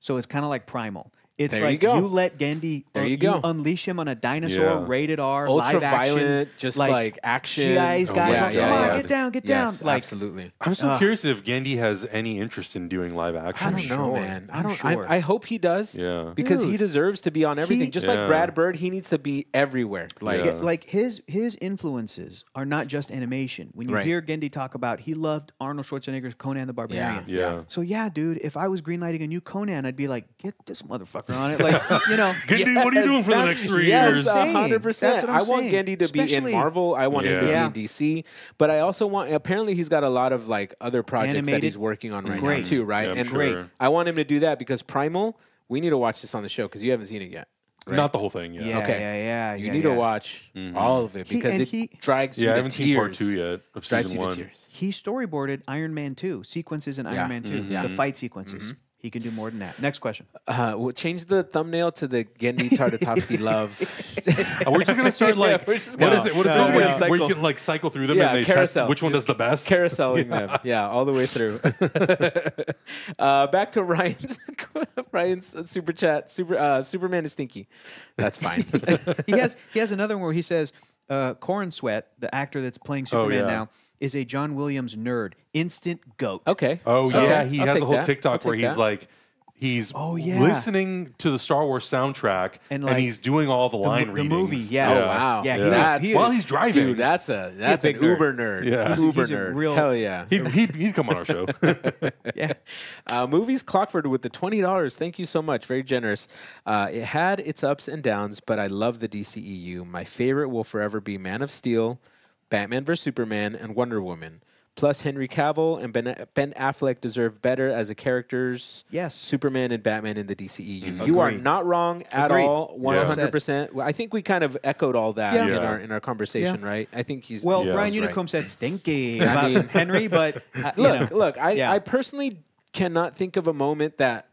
So it's kind of like Primal. It's There you like go. let Genndy There uh, you go. unleash him on a dinosaur, Yeah. rated R, Ultra live action, violent, just like, action. GI's Oh guy. my go, Come God. on, get down, get Yes, down. Like absolutely. I'm so Ugh. curious if Genndy has any interest in doing live action. I don't know, sure. man. I I'm don't. sure. I, I hope he does. Yeah. Because he deserves to be on everything. He- Just Yeah. like Brad Bird, he needs to be everywhere. Like, Yeah. Like his his influences are not just animation. When you Right. hear Genndy talk about he loved Arnold Schwarzenegger's Conan the Barbarian. Yeah. Yeah. So yeah, dude, if I was greenlighting a new Conan, I'd be like, get this motherfucker on it. Like, [LAUGHS] you know, Genndy, what are you doing for the next three yes, years? a hundred That's percent. what I I'm want saying. Genndy to be in Marvel. I want him to Yeah. be in DC. But I also want. Apparently, he's got a lot of like other projects that he's working on right now too. Right, Yeah, and sure. I want him to do that because Primal. We need to watch this on the show because you haven't seen it yet. right? Not the whole thing. Yeah. yeah, Okay. yeah, yeah. You yeah, need yeah. to watch mm-hmm. all of it because and it he- drags you Yeah, I haven't tears. seen part two yet of Drags season you one. to tears. He storyboarded Iron Man 2, sequences in Yeah. Iron Man 2, mm-hmm. Yeah. the fight sequences. He He can do more than that. Next question. Uh, we'll change the thumbnail to the Genndy Tartakovsky [LAUGHS] love. Uh, we're just gonna start [LAUGHS] like we're just what gonna- is it? What is no, it? we're Where, gonna you, where you can like cycle through them Yeah, and they carousel. test which one does the best. Carouseling them, [LAUGHS] yeah, all the way through. uh, back to Ryan's Ryan's super chat. Super uh, Superman is stinky. That's fine. he has he has another one where he says uh, Corenswet, the actor that's playing Superman yeah. now, is a John Williams nerd, instant goat. okay. Oh So, yeah, he I'll has a whole that. TikTok where he's that. like he's Oh, yeah. listening to the Star Wars soundtrack And, and, like, he's doing all the, the line mo- the readings. movie, yeah. Oh wow. Yeah, he- that's, he- While he's driving, dude, that's a that's big an nerd. Uber nerd. Yeah. He's Uber he's a nerd. real- Hell yeah. he'd, he'd, he'd come on our show. [LAUGHS] Yeah. Uh, movies Clockford with the twenty dollars. Thank you so much. Very generous. Uh, it had its ups and downs, but I love the DCEU. My favorite will forever be Man of Steel, Batman vs Superman, and Wonder Woman. Plus, Henry Cavill and Ben, ben Affleck deserve better as the characters. Yes. Superman and Batman in the DCEU. You are not wrong at Agreed. all. Hundred percent. I think we kind of echoed all that Yeah. in Yeah. our in our conversation, Yeah. right? I think he's Well, Yeah, Ryan that's right. Unicomb said stinky [LAUGHS] about mean- [LAUGHS] Henry, but [LAUGHS] uh, look, know, look. I, yeah. I personally cannot think of a moment that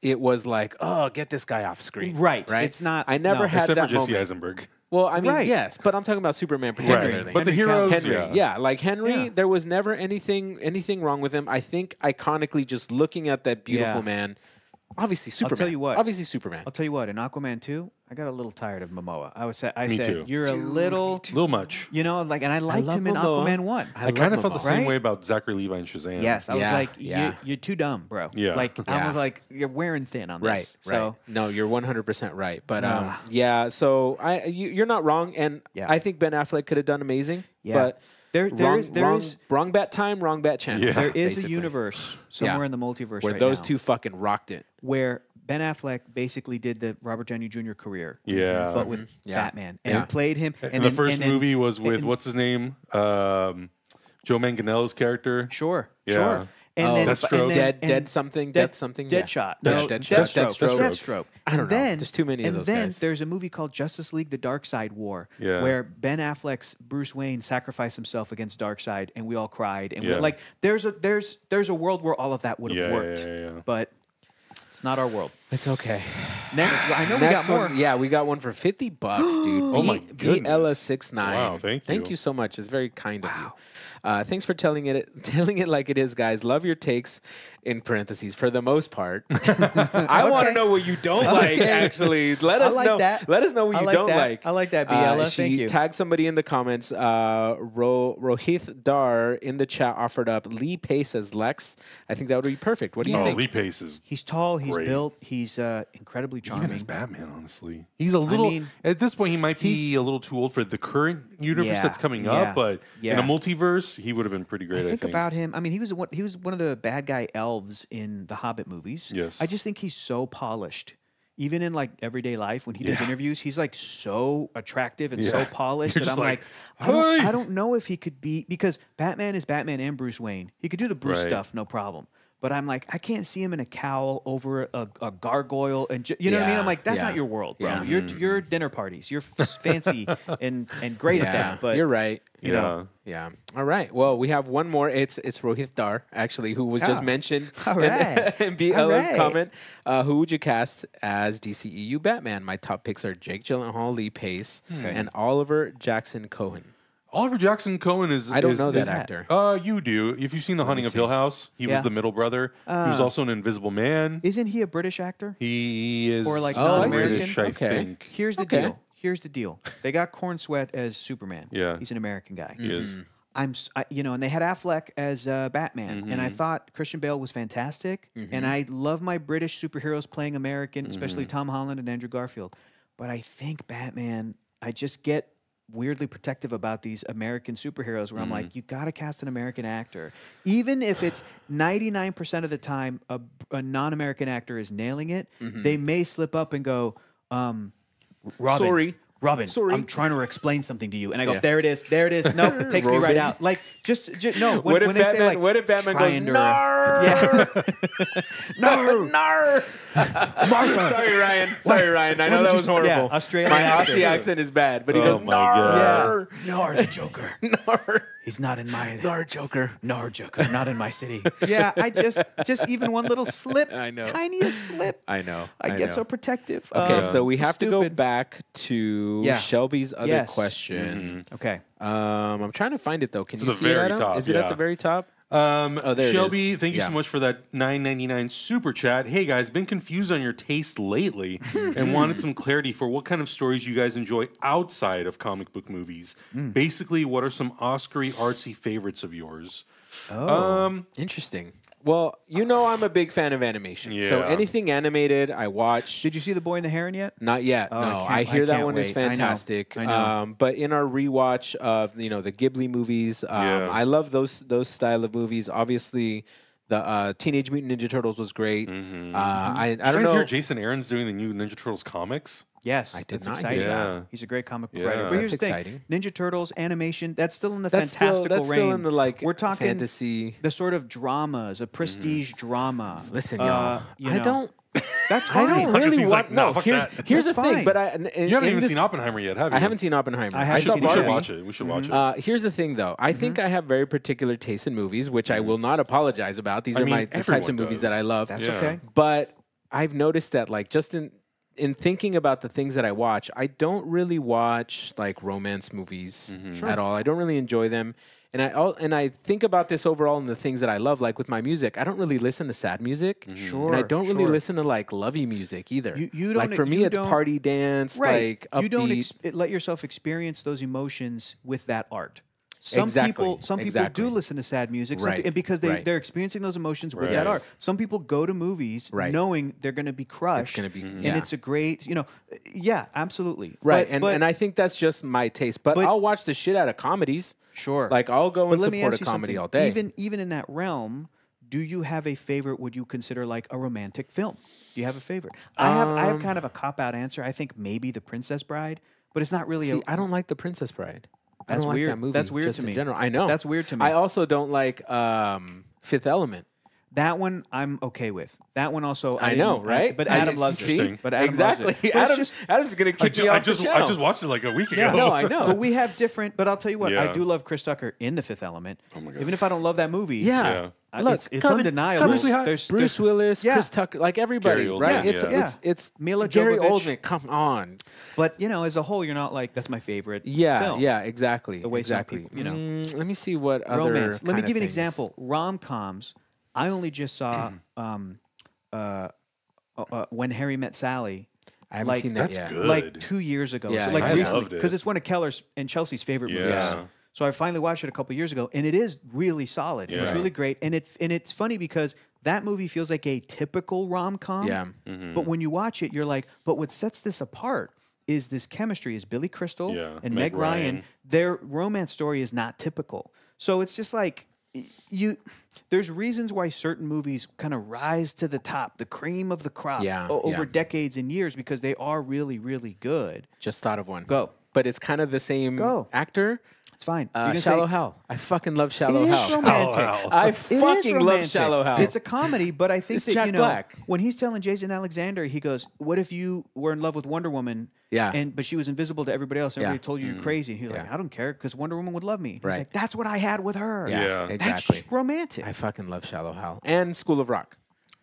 it was like, oh, get this guy off screen. Right. Right. It's not- I never no. had Except for Jesse moment. Well, I mean, Right. yes, but I'm talking about Superman particularly. But the Henry Cavill. heroes, Henry, yeah. yeah. like Henry, Yeah. there was never anything anything wrong with him. I think iconically, just looking at that beautiful Yeah. man, obviously Superman. I'll tell you what. obviously Superman. I'll tell you what. In Aquaman two, I got a little tired of Momoa. I was sa- I Me said too. you're a little, A little much. you know, like, and I liked love him in Momoa. Aquaman one. I, kind of felt the same Right? way about Zachary Levi and Shazam. Yes, I was Yeah, like, yeah. you, you're too dumb, bro. Yeah. like I Yeah. was like, you're wearing thin on Right, this. right. So no, you're 100 percent right. But um, Ah. yeah, so I you, you're not wrong, and Yeah. I think Ben Affleck could have done amazing. Yeah. but There- there wrong, is- there wrong, is- wrong bat time, wrong bat channel. Yeah. there is a universe somewhere in the multiverse where right those now two fucking rocked it. where Ben Affleck basically did the Robert Downey Jr. career, Yeah. but with Mm-hmm. Yeah. Batman, and Yeah. played him. And, And, the first and then- movie was with and- what's his name? Um, Joe Manganiello's character. Sure, Yeah. sure. And Oh, then, Deathstroke. and then- Dead- and dead something, Dead, dead something, Dead yeah. shot. Dead- No, Dead- Deathstroke. Deathstroke. Deathstroke. I don't and know. Then, There's too many of those. and then guys. there's a movie called Justice League: The Dark Side War, Yeah. where Ben Affleck's Bruce Wayne sacrificed himself against Darkseid, and we all cried. And Yeah. we're like, there's a there's there's a world where all of that would have Yeah, yeah, worked, yeah, yeah. but it's not our world. It's okay. Next, I know we Next got more. one, yeah, we got one for fifty bucks, dude. [GASPS] Oh my B- goodness. Ella six nine. Wow, thank Thank you. you so much. It's very kind of you. Uh, thanks for telling it [LAUGHS] telling it like it is, guys. Love your takes. In parentheses, for the most part. [LAUGHS] I want to know what you don't like. Okay. Actually, let us like know. that. Let us know what I you like don't that. like. I like that, Uh, Biella. she Thank you. tagged somebody in the comments. Uh, Ro- Rohith Dar in the chat offered up Lee Pace as Lex. I think that would be perfect. What do you think? Oh, think? Lee Pace is He's tall. He's Great. built. He's uh, incredibly even charming. as Batman. Honestly, he's a little. mean, at this point, he might be a little too old for the current universe Yeah, that's coming yeah, up. But in a multiverse, he would have been pretty great. I I think think. about him. I mean, he was one, he was one of the bad guy elves in the Hobbit movies. Yes. I just think he's so polished. Even in like everyday life, when he does Yeah. interviews, he's like so attractive and so Yeah. [LAUGHS] polished You're that I'm like, like, I don't, "Hey!" I don't know if he could be because Batman is Batman and Bruce Wayne. He could do the Bruce Right. stuff, no problem. But I'm like, I can't see him in a cowl over a, a gargoyle, and you know what I mean. I'm like, that's yeah, not your world, bro. yeah. You're you're dinner parties. You're f- [LAUGHS] fancy and and great at that, but you're right. you yeah. know. Yeah. All right. Well, we have one more. It's it's Rohit Dar actually, who was just Ah. mentioned [LAUGHS] All in, right. [LAUGHS] in BL's All right. comment. Uh, who would you cast as DCEU Batman? My top picks are Jake Gyllenhaal, Lee Pace, and Oliver Jackson Cohen. Oliver Jackson Cohen is. I don't is- know is- that actor. Uh, you do. If you've seen The Haunting of. Hill House, he Yeah. was the middle brother. he was also an Invisible Man. Isn't he a British actor? He is Or, like, Oh. British, I Okay. think. Here's the Okay. deal. Here's the deal. They got Corenswet as Superman. Yeah. he's an American guy. He is. I'm, s- I, you know, and they had Affleck as uh, Batman, and Mm-hmm. I thought Christian Bale was fantastic, and I love my British superheroes playing American, especially Mm-hmm. Tom Holland and Andrew Garfield. But I think Batman, I just get weirdly protective about these American superheroes, where I'm Mm. like, you got to cast an American actor, even if it's 99% of the time a, a non-American actor is nailing it. Mm-hmm. They may slip up and go, um, Robin, Sorry. Robin, Sorry. I'm trying to explain something to you, and I go, Yeah. there it is, there it is. No, [LAUGHS] it takes me right out. Like just, ju- no. [LAUGHS] When, what if when they Batman? say like, what if Batman goes under a- Narc? Nar. Yeah. [LAUGHS] Nar. Nar. Sorry, Ryan. Sorry, Ryan. I know that was say? horrible. Yeah, Australian My. Aussie accent is bad, but he Oh goes my God. Nar. Nar the Joker. Nar. He's not in my Nar Joker. Nar Joker, not in my city. [LAUGHS] yeah, I just just even one little slip, [LAUGHS] I know. tiniest slip. I know. I, I get know. so protective. Okay, Uh, so we have to go back to Yeah. Shelby's other Yes. question. Okay. Um, I'm trying to find it though. Can you see very it? Adam? top, Is it at the very top? Um, Oh, there Shelby, thank you Yeah. so much for that 9.99 super chat. Hey guys, been confused on your taste lately [LAUGHS] and wanted some clarity for what kind of stories you guys enjoy outside of comic book movies. Hmm. Basically, what are some Oscary artsy favorites of yours? Oh. Um, Interesting. Well, you know I'm a big fan of animation. Yeah. So anything animated, I watch. Did you see the boy in the heron yet? Not yet. Oh, I no, I, I hear that can't one is wait. I know. fantastic. I know. Um, but in our rewatch of you know the Ghibli movies, um, Yeah. I love those those style of movies. Obviously, the uh, Teenage Mutant Ninja Turtles was great. Mm-hmm. Uh, I, I did don't you guys know. hear Jason Aaron's doing the new Ninja Turtles comics? Yes, I did that's not exciting. hear that. Yeah. He's a great comic book Yeah. writer. But That's here's the thing: exciting. Ninja Turtles animation. That's still in the that's still fantastical that's range. still in the like We're talking fantasy. the sort of dramas, a prestige drama. Listen, Uh, y'all. you I know. don't. That's fine. [LAUGHS] I don't really want. like, "No, no, fuck here's, that." here's That's the thing. But I, in, You haven't in even this- seen Oppenheimer yet, have you? I haven't seen Oppenheimer. I haven't saw seen We should Barbie. watch it. We should watch it. Uh, here's the thing, though. I think I have very particular taste in movies, which I will not apologize about. These I are mean, my the types everyone of movies does. that I love. That's Yeah. okay. But I've noticed that, like, just in in thinking about the things that I watch, I don't really watch like romance movies Mm-hmm. at all. I don't really enjoy them. And I and I think about this overall in the things that I love, like with my music. I don't really listen to sad music, mm-hmm. Sure, and I don't really sure. listen to like lovey music either. You- you like don't- for me, it's party dance, right. like you don't ex- let yourself experience those emotions with that art. Some Exactly, people, some people exactly. do listen to sad music, some, Right, and because they right. they're experiencing those emotions with Right. that art. Some people go to movies Right. knowing they're going to be crushed. It's gonna be- mm-hmm. and yeah. it's a great, you know, yeah, absolutely, Right, But- and, but- and I think that's just my taste. But, but- I'll watch the shit out of comedies. Sure. Like I'll go and let me support ask a comedy something. all day. Even even in that realm, do you have a favorite? Would you consider like a romantic film? Do you have a favorite? I have I have Um, kind of a cop out answer. I think maybe The Princess Bride, but it's not really See, a. I don't like The Princess Bride. I That's don't like that weird. movie. That's weird just to in me. general. I know. That's weird to me. I also don't like um, Fifth Element. That one I'm okay with. That one also I, didn't- know, right? but I- Adam loves see? it. Interesting. But Adam exactly. loves it. But it's Adam, just- Adam's gonna I, kick ju- me I just the I just watched it like a week ago. Yeah, No, I know. But we have different. But I'll tell you what, I Yeah. do love Chris Tucker in The Fifth Element. Oh my God. Even if I don't love that movie, yeah. Yeah. uh, Look, it's, it's come in- undeniable. come in, There's- Bruce there's- Willis, Yeah. Chris Tucker, like everybody, Gary Oldman, right? It's yeah. it's it's Mila Gary Jovovich. Oldman. Come on. But you know, as a whole, you're not like that's my favorite. Yeah, film. yeah, exactly. The way some exactly. people- you know. Mm, let me see what other romance. Let me kinda give you an things. example. Rom coms. I only just saw [CLEARS THROAT] um, uh, uh, uh, when Harry met Sally. I haven't like- seen that That's yet. good. like two years ago. Yeah, so like I recently, loved it. because it's one of Keller's and Chelsea's favorite movies. Yeah. So I finally watched it a couple years ago, and it is really solid. It was Yeah. really great, and it and it's funny because that movie feels like a typical rom com. Yeah. But when you watch it, you're like, but what sets this apart is this chemistry. Is Billy Crystal Yeah, and Meg Meg, Ryan. Ryan. Their romance story is not typical. So it's just like y- you. There's reasons why certain movies kind of rise to the top, the cream of the crop, Yeah, over yeah. decades and years because they are really, really good. Just thought of one. Go. But it's kind of the same Go. actor. It's fine. You Uh, Shallow say- Hal. I fucking love Shallow is Hal. romantic. Hal. [LAUGHS] I It is fucking love. Shallow Hal. It's a comedy, but I think It's that Jack you know Black. when he's telling Jason Alexander, he goes, "What if you were in love with Wonder Woman? Yeah. and but she was invisible to everybody else. and Yeah. Everybody told you you're crazy." And he's like, Yeah. "I don't care because Wonder Woman would love me." And He's Right. like, "That's what I had with her." yeah, Yeah. that's exactly. romantic. I fucking love Shallow Hal and School of Rock.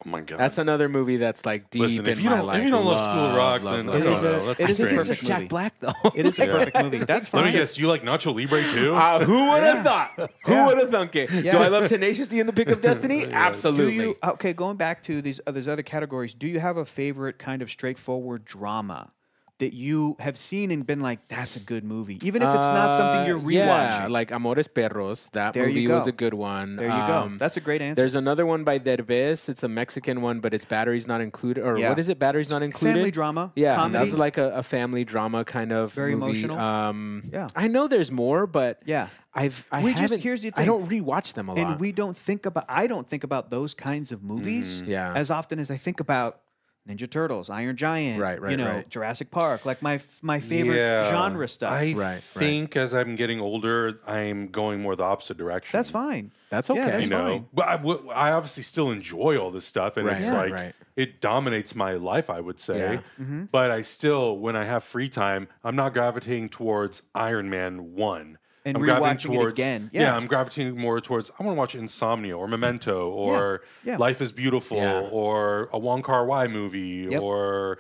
Oh my god. That's another movie that's like deep Listen, in if you my don't life. if you don't love, School of Rock, love, then love, I It don't know. a- That's it is a I think strange. it's perfect Jack movie. Black though. it is a [LAUGHS] perfect movie. That's funny. Let me guess. You like Nacho Libre [LAUGHS] too? Uh, who would have thought? Who Yeah. would have thunk it? Do I love Tenacious D in the Pick of Destiny? [LAUGHS] Do Absolutely. you okay? Going back to these uh, these other categories, do you have a favorite kind of straightforward drama that you have seen and been like, "That's a good movie," even if it's not something you're Uh, rewatching? Yeah, like Amores Perros. That There movie was a good one. there you Um, go. That's a great answer. There's another one by Derbez. It's a Mexican one, but it's batteries not included. Or Yeah. what is it? Batteries not included. family drama, Yeah, comedy. that's like a, a family drama kind of Very movie. emotional. Um, Yeah. I know there's more, but Yeah. I've I We just- haven't. here's the I don't rewatch them a lot. and we don't think about. I don't think about those kinds of movies Yeah. as often as I think about Ninja Turtles, Iron Giant, Right, right, you know, right. Jurassic Park, like my my favorite Yeah. genre stuff. I Right, right. think as I'm getting older, I'm going more the opposite direction. that's fine. That's Yeah, okay. that's you know, fine. but I, w- I obviously still enjoy all this stuff, and Right, it's yeah. like right. it dominates my life. I would say, Yeah. Mm-hmm. but I still, when I have free time, I'm not gravitating towards Iron Man one. And I'm rewatching it again. Yeah. I'm gravitating more towards. I want to watch Insomnia or Memento or Yeah. Life is Beautiful Yeah. or a Wong Kar Wai movie Yep. or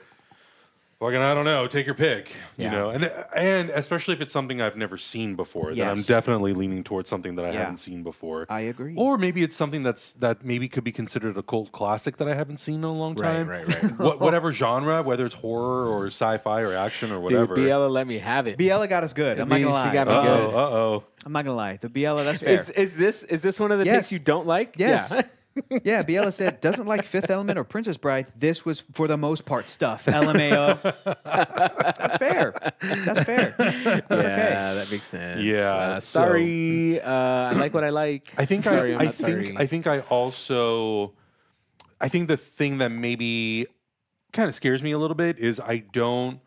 fucking I don't know. Take your pick. You know, and and especially if it's something I've never seen before, then I'm definitely leaning towards something that I Yeah. haven't seen before. I agree. Or maybe it's something that's that maybe could be considered a cult classic that I haven't seen in a long time. right, right. what, whatever genre, whether it's horror or sci-fi or action or Dude, whatever. Biella let me have it. Biella got us good. I'm not gonna lie. got me uh good. oh, uh oh. I'm not gonna lie. The Biella, that's fair. Is, is this is this one of the Yes. takes you don't like? Yes. Yeah. [LAUGHS] yeah, Biella said doesn't like Fifth Element or Princess Bride. This was for the most part stuff. LMAO. [LAUGHS] That's fair. That's fair. That's yeah, okay. that makes sense. Yeah, Uh, so- sorry. uh, I like what I like. I think sorry, I, I'm I think sorry. I think I also I think the thing that maybe kind of scares me a little bit is I don't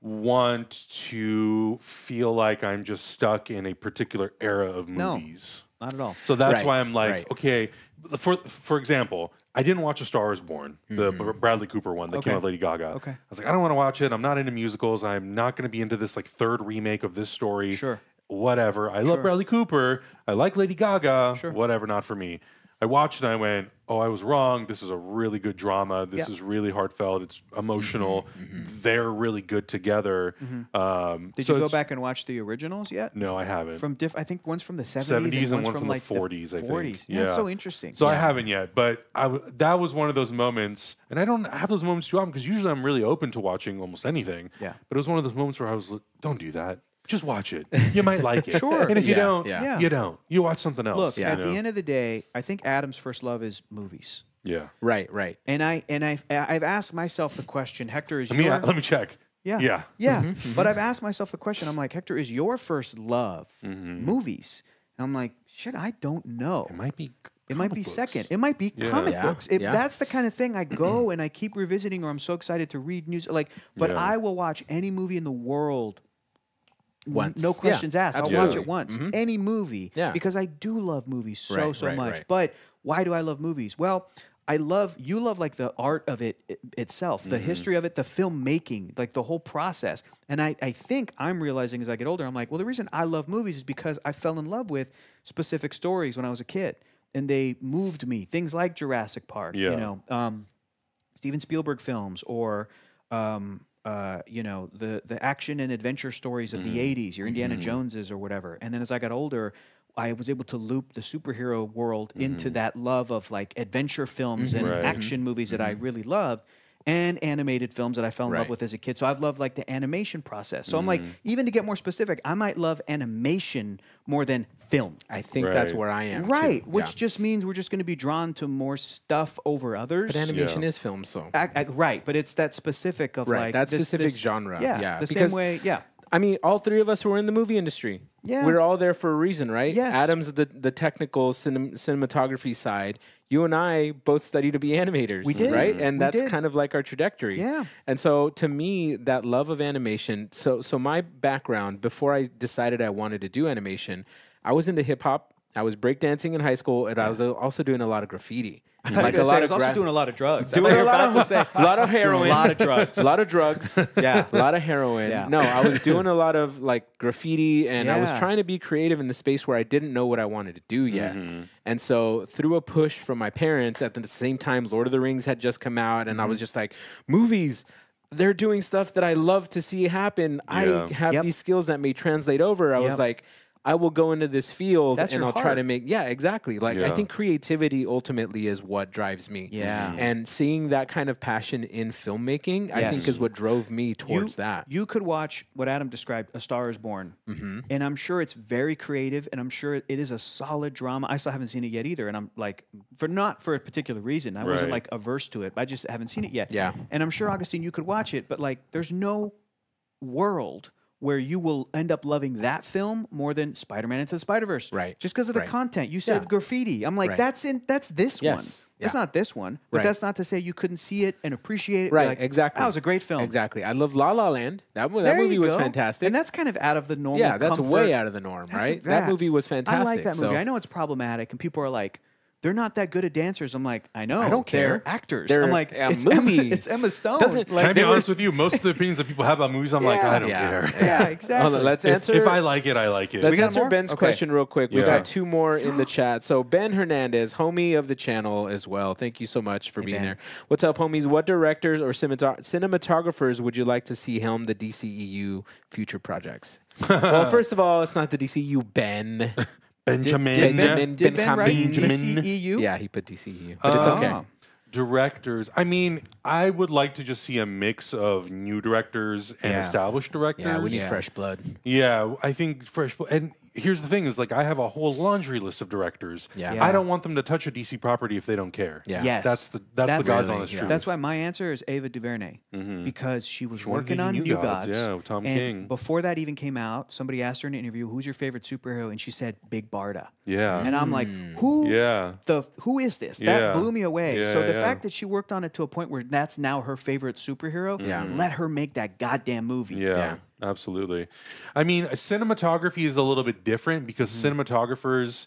want to feel like I'm just stuck in a particular era of movies. No. movies. Not at all. So that's Right, why I'm like, right. okay. For for example, I didn't watch A Star Is Born, the mm-hmm. B- Bradley Cooper one that Okay. came with Lady Gaga. Okay. I was like, I don't want to watch it. I'm not into musicals. I'm not going to be into this like third remake of this story. Sure. Whatever. I love Bradley Cooper. I like Lady Gaga. Sure. Whatever. Not for me. I watched and I went, oh, I was wrong. This is a really good drama. This Yeah. is really heartfelt. It's emotional. Mm-hmm, mm-hmm. They're really good together. Mm-hmm. Um, Did so you go back and watch the originals yet? No, I haven't. From diff, I think one's from the 70s, 70s and one's one from, from the like 40s, I think. 40s. Yeah, it's Yeah. so interesting. So I haven't yet, but I w- that was one of those moments, and I don't have those moments too often because usually I'm really open to watching almost anything. Yeah. But it was one of those moments where I was like, "Don't do that. Just watch it. You might like it. [LAUGHS] Sure. And if you Yeah, don't, yeah. you don't. You watch something else. Look, you at know? the end of the day, I think Adam's first love is movies. yeah. right, right. And I and I've I've asked myself the question, Hector, is Let me your uh, let me check. Yeah. Yeah. [LAUGHS] Yeah. Mm-hmm. But I've asked myself the question. I'm like, Hector, is your first love mm-hmm. movies? And I'm like, shit, I don't know. It might be. It might be books. second. It might be Yeah. comic Yeah. books. It, Yeah. That's the kind of thing I [CLEARS THROAT] go and I keep revisiting, or I'm so excited to read news. Like, but Yeah. I will watch any movie in the world. Once. No Yeah, questions asked. I'll watch it once. Any movie. Yeah. Because I do love movies so, Right, so right, much. right. But why do I love movies? Well, I love, you love like the art of it itself, the history of it, the filmmaking, like the whole process. And I, I think I'm realizing as I get older, I'm like, well, the reason I love movies is because I fell in love with specific stories when I was a kid. And they moved me. Things like Jurassic Park, Yeah. you know, um, Steven Spielberg films or um, uh, you know the the action and adventure stories of the mm-hmm. '80s, your Indiana mm-hmm. Joneses or whatever. And then as I got older, I was able to loop the superhero world into mm-hmm. that love of like adventure films and Right. action movies that I really loved. And animated films that I fell in love with as a kid. So I've loved like the animation process. So I'm like, mm-hmm. even to get more specific, I might love animation more than film. I think that's where I am. too. Right, which Yeah. just means we're just going to be drawn to more stuff over others. But animation Yeah. is film, so I, I, right, but it's that specific of Right, like that this- specific this- genre, Yeah, yeah, the because- same way. Yeah, I mean, all three of us were in the movie industry. Yeah. we're all there for a reason, right? Yes. Adam's the the technical cinem- cinematography side. You and I both study to be animators. We did. right? And We that's did. kind of like our trajectory. Yeah. And so to me, that love of animation. So so my background before I decided I wanted to do animation, I was into hip hop. I was breakdancing in high school, and I was uh, also doing a lot of graffiti. I you were gonna say I was also gra- doing a lot of drugs. doing a lot of, a lot of heroin, a lot of drugs. a [LAUGHS] lot of drugs, [LAUGHS] Yeah. a [LAUGHS] lot of heroin. Yeah. No, I was doing a lot of like graffiti, and I was trying to be creative in the space where I didn't know what I wanted to do yet. Mm-hmm. And so, through a push from my parents, at the same time, Lord of the Rings had just come out, and I was mm-hmm. just like, movies. They're doing stuff that I love to see happen. Yeah. I have Yep. these skills that may translate over. I was like, I will go into this field That's and I'll try to make yeah, exactly. Like I think creativity ultimately is what drives me. Yeah. Mhm. And seeing that kind of passion in filmmaking, I think is what drove me you, towards that. You could watch what Adam described, A Star Is Born, Mm-hmm. and I'm sure it's very creative, and I'm sure it is a solid drama. I still haven't seen it yet either, and I'm like, for not for a particular reason. I wasn't like averse to it. I just haven't seen it yet. Yeah. And I'm sure Agustin, you could watch it, but like, there's no world where you will end up loving that film more than Spider-Man into the Spider-Verse. Right. Just because of the Right. content. You said Yeah. graffiti. I'm like, Right. that's in that's this one. Yes. That's Yeah. not this one. But Right. that's not to say you couldn't see it and appreciate it. Right, like, exactly. That was a great film. Exactly. I love La La Land. That, that There movie was fantastic. And that's kind of out of the normal. yeah, that's comfort. way out of the norm, That's right? That that. movie was fantastic. I like that movie. so- I know it's problematic, and people are like, they're not that good at dancers. I'm like, I know. I don't They're care. actors. They're I'm like, a it's movie. Emma, it's Emma Stone. Doesn't- like, Can I be they were- honest with you? Most of the opinions that people have about movies, I'm like, I don't Yeah. care. [LAUGHS] Yeah, exactly. on, let's If, answer. if I like it, I like it. Let's got answer more? Ben's Okay. question real quick. We Yeah. got two more in the chat. So Ben Hernandez, homie of the channel as well. Thank you so much for being Ben. there. What's up, homies? What directors or cinemat- cinematographers would you like to see helm the DCEU future projects? [LAUGHS] well, first of all, it's not the DCEU, Ben. [LAUGHS] Benjamin. Did Ben, Benjamin did Ben write Benjamin. DCEU? Yeah, he put DCEU, but it's Oh. okay. Directors. I mean, I would like to just see a mix of new directors and Yeah. established directors. Yeah, we need Yeah. fresh blood. Yeah, I think fresh. And here's the thing: is like I have a whole laundry list of directors. Yeah. Yeah. I don't want them to touch a DC property if they don't care. Yeah. Yes, that's the that's, the God's really- honest yeah. truth. That's why my answer is Ava DuVernay mm-hmm. because she was wanted to working on New New Gods, Gods. yeah, Tom and King. Before that even came out, somebody asked her in an interview, "Who's your favorite superhero?" And she said, "Big Barda." Yeah. And I'm like, hmm. "Who? yeah. The who is this?" Yeah. That blew me away. Yeah, so the yeah. Fact that she worked on it to a point where that's now her favorite superhero, Yeah. let her make that goddamn movie. Yeah, Yeah. absolutely. I mean, cinematography is a little bit different because Mm-hmm. cinematographers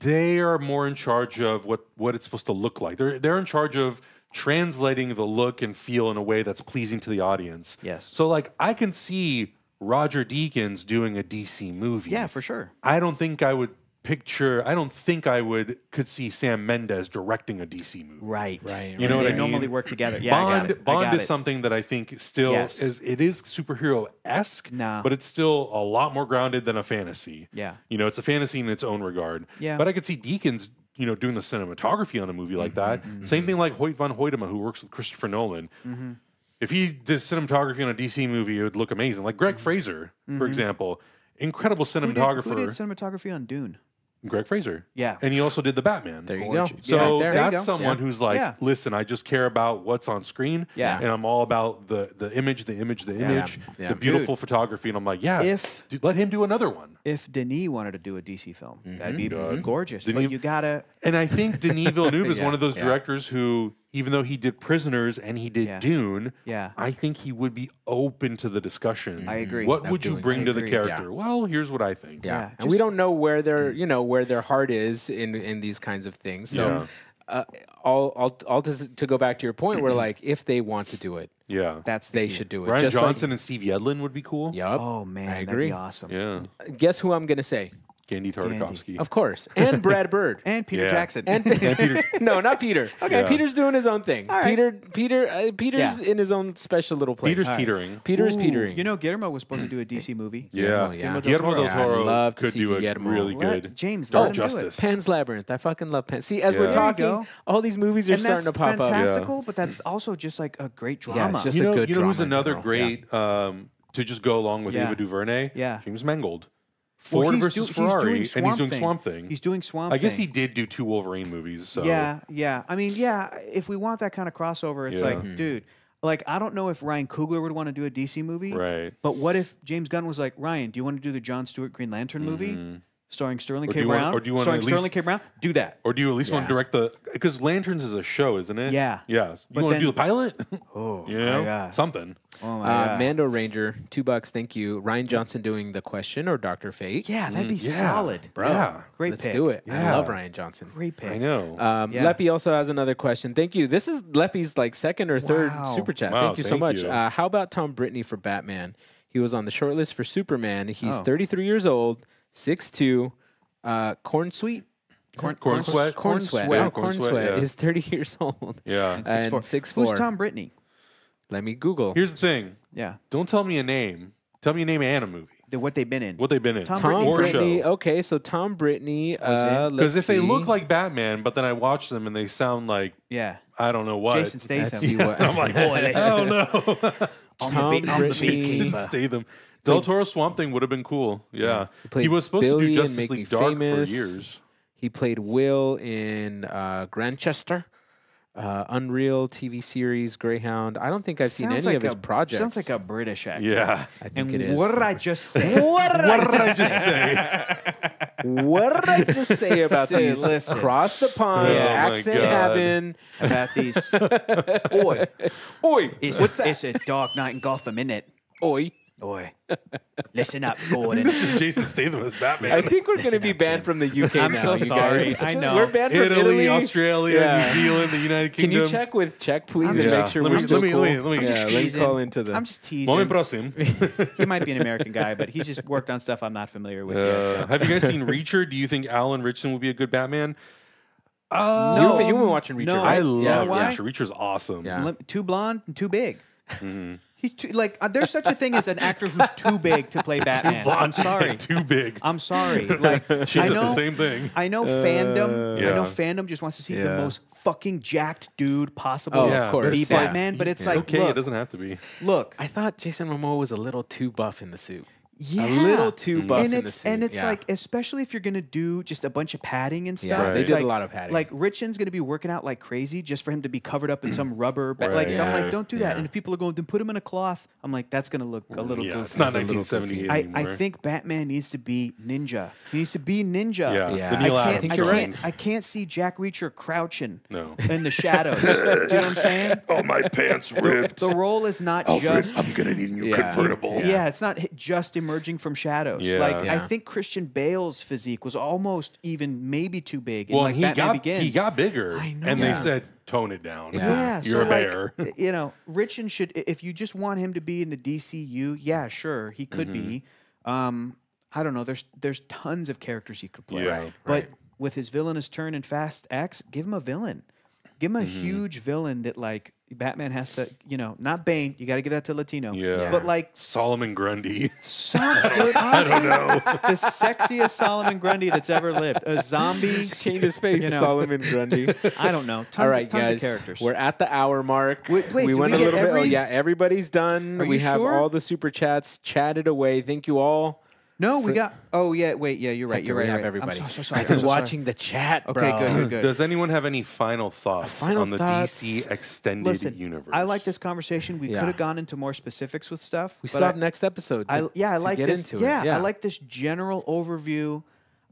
they are more in charge of what what it's supposed to look like. They're they're in charge of translating the look and feel in a way that's pleasing to the audience. Yes. So like I can see Roger Deakins doing a DC movie. Yeah, for sure. I don't think I would picture I don't think I would could see Sam Mendes directing a DC movie. Right. Right, You know And what they I normally mean? work together. Yeah, I Bond got it. I Bond got is it. something that I think still Yes. is it is superhero esque, No. but it's still a lot more grounded than a fantasy. Yeah. you know, it's a fantasy in its own regard. Yeah. but I could see Deakins, you know, doing the cinematography on a movie like that. Mm-hmm. Same thing like Hoyte van Hoytema, who works with Christopher Nolan. If he did cinematography on a DC movie, it would look amazing. Like Greig Fraser, for example, incredible Mm-hmm. Who did, cinematographer. who did cinematography on Dune? Greig Fraser. Yeah. and he also did the Batman. There you go. So Yeah, that's someone Yeah. who's like, Yeah. listen, I just care about what's on screen. Yeah. And I'm all about the the image, the image, the image, the beautiful photography. And I'm like, yeah, If- dude, let him do another one. If Denis wanted to do a DC film, that'd mm-hmm. be God. gorgeous. Denis- but you gotta And I think Denis Villeneuve [LAUGHS] is one of those directors who, even though he did Prisoners and he did Yeah. Dune, Yeah. I think he would be open to the discussion. I agree. What would you doing bring to the I agree. character? Well, here's what I think. Yeah, Yeah, and we just- don't know where their you know where their heart is in in these kinds of things. So, Yeah. uh, all all all to, to go back to your point, where like if they want to do it, Yeah. that's the they key. should do it. Rian Just Johnson and Steve Yedlin would be cool. Like, yup. Oh man, I that'd agree. be awesome. Yeah. Guess who I'm gonna say? Genndy Tartakovsky. Of course, and Brad Bird. [LAUGHS] And Peter Yeah. Jackson. And [LAUGHS] no, not Peter. [LAUGHS] Okay, Yeah. Peter's doing his own thing. right. Peter, Peter, uh, Peter's Yeah. in his own special little place. Peter's All right. teetering. Peter's Ooh, petering. You know, Guillermo was supposed to do a DC movie. Yeah, Guillermo, yeah. yeah. Guillermo del Yeah, I'd Toro love to could see do a Guillermo. really Let good. James Dark let him do it. Justice. Pan's Labyrinth. I fucking love Pan. See, as we're There you talking, all these movies are and starting to pop up. fantastical, but that's also just like a great Yeah, drama. it's just you a know, good you know who's drama in another general. great um, to just go along with Yeah. Ava DuVernay? Yeah. James Mangold. Well, Ford he's versus do- Ferrari, doing and he's doing Thing. Swamp Thing. He's doing Swamp Thing. I guess he did do two Wolverine movies. So Yeah, yeah. I mean, yeah. If we want that kind of crossover, it's Yeah. like, Mm-hmm. dude, like I don't know if Ryan Coogler would want to do a DC movie, Right. But what if James Gunn was like, Ryan, do you want to do the John Stewart Green Lantern movie starring Sterling Or do K. you want- Brown? or do you want to starring Sterling least- K. Brown? Do that. Or do you at least want to direct the? Because Lanterns is a show, isn't it? Yeah. Yeah. You But want to do the pilot? [LAUGHS] Oh yeah. my god. something. Oh my Uh, god. Mando Ranger, two bucks, thank you. Rian Johnson doing the question or Doctor Fate. yeah, that'd be Mm, yeah. solid, bro. Yeah. Great Let's pick. do it. I love Rian Johnson. Great pick. I know. Um, Yeah. Leppy also has another question. Thank you. This is Leppy's like second or third Wow. super chat. Wow, thank you so much. you. Uh, how about Tom Brittney for Batman? He was on the shortlist for Superman. He's Oh. 33 years old, 6'2", uh, corn sweet. corn, corn sweat. Corn sweat. Yeah, Oh, corn sweat yeah. is 30 [LAUGHS] years old. Yeah. And Six four. 6'4". Who's Tom Brittney? Let me Google. Here's the thing. Yeah, Don't tell me a name. Tell me a name and a movie. the, what they've been in. What they've been in. Tom Tom Brittney. show. Okay, so Tom Brittney. Was Uh, in. Because if they look like Batman, but then I watch them and they sound like yeah, I don't know what. Jason Let's see Statham. what. [LAUGHS] I'm like, [LAUGHS] oh no. Tom big- on the Brittney. big Jason Statham. Del Toro Swamp Thing would have been cool. Yeah. played He was supposed Billy to in do Justice Make League Dark Famous. for years. He played Will in uh, Grantchester. uh, Unreal TV series, Greyhound. I don't think I've seen any like of his a- projects. Sounds like a British actor. Yeah. I think And it is. what did [LAUGHS] I just say? What did What did I just say? What did I just say about Say, these? listen. Cross the pond, Oh my accent God. having. about these? [LAUGHS] Oi, Oi, it's, what's a, that? it's a dark night in Gotham, isn't it? Oi. Oi, listen up, Gordon. [LAUGHS] this is Jason Statham as Batman. I think we're going to be banned Jim. from the UK I'm now. so sorry. I know. We're banned from Italy, Italy, Australia, Yeah. New Zealand, the United Kingdom. Can you check with check, please, I'm and just- make sure let we're me- still let me- cool? let me- let me- yeah, just let me call into the. I'm just teasing. Moment prosim. [LAUGHS] he might be an American guy, but he's just worked on stuff I'm not familiar with yet. Uh, So. have you guys seen Reacher? Do you think Alan Richardson would be a good Batman? Uh, You've been, you've been watching Reacher, no, I love know why? Reacher. Reacher's awesome. Yeah. Too blonde and too big. Mm-hmm. He's too like. Uh, there's such a thing as an actor who's too big to play [LAUGHS] Batman. I'm sorry. and [LAUGHS] too big. I'm sorry. [LAUGHS] Like She I said know, the same thing. I know fandom. I know fandom just wants to see the most fucking jacked dude possible. Oh, yeah, of course. but Be it's Yeah. Batman, but it's It's like, okay. look, it doesn't have to be. look, I thought Jason Momoa was a little too buff in the suit. Yeah, A little too mm-hmm. buff and in it's the suit. and it's yeah. like especially if you're gonna do just a bunch of padding and Yeah, stuff. they it's did a lot of padding. Like Richard's gonna be working out like crazy just for him to be covered up in some [CLEARS THROAT] rubber. Ba- Right. Like I'm like, don't do that. Yeah. And if people are going, then put him in a cloth. I'm like, that's gonna look a mm-hmm. little Yeah, goofy. it's not It's 1978 I, anymore. I think Batman needs to be ninja. He needs to be ninja. Yeah, Yeah. the I Neil I can't, I, think you're can't, right. I can't see Jack Reacher crouching No. in the shadows. [LAUGHS] Do you know what I'm saying? [LAUGHS] Oh, my pants The, the role is not just I'm gonna need a new Yeah. convertible. yeah. it's not hi- just emerging from shadows. Yeah. Like I think Christian Bale's physique was almost even maybe too big. In Well, like he Batman got Begins. he got bigger, I know. and Yeah. they said tone it down. Yeah. Yeah, you're a bear. like you know, Ritchson should if you just want him to be in the DCU, yeah, sure, he could be. Mm-hmm. Um, I don't know. There's there's tons of characters he could play. Yeah. Right, but right. with his villainous turn in Fast X, give him a villain. Give him a Mm-hmm. huge villain that like Batman has to, you know, not Bane. You got to give that to Latino. Yeah. But like Solomon Grundy. so, [LAUGHS] dude, honestly, the sexiest Solomon Grundy that's ever lived. A zombie. [LAUGHS] Change his face, You know. Solomon [LAUGHS] Grundy. I don't know. Tons, All right, of, tons guys. of characters. We're at the hour mark. Wait, wait, we went we a get little bit. Oh yeah, everybody's done. Are we you have sure? all the super chats chatted away. Thank you all. No, we got. Oh yeah, wait, yeah, you're right. You're we right. have right. everybody. I'm so, so [LAUGHS] sorry. I've been so sorry. watching the chat, Okay, good, good, good. Does anyone have any final thoughts Final on the thoughts? DC extended Listen, universe? I like this conversation. We Yeah. could have gone into more specifics with stuff. We but still have next episode. To, I, yeah, I to like get this. into yeah, it. I like this general overview.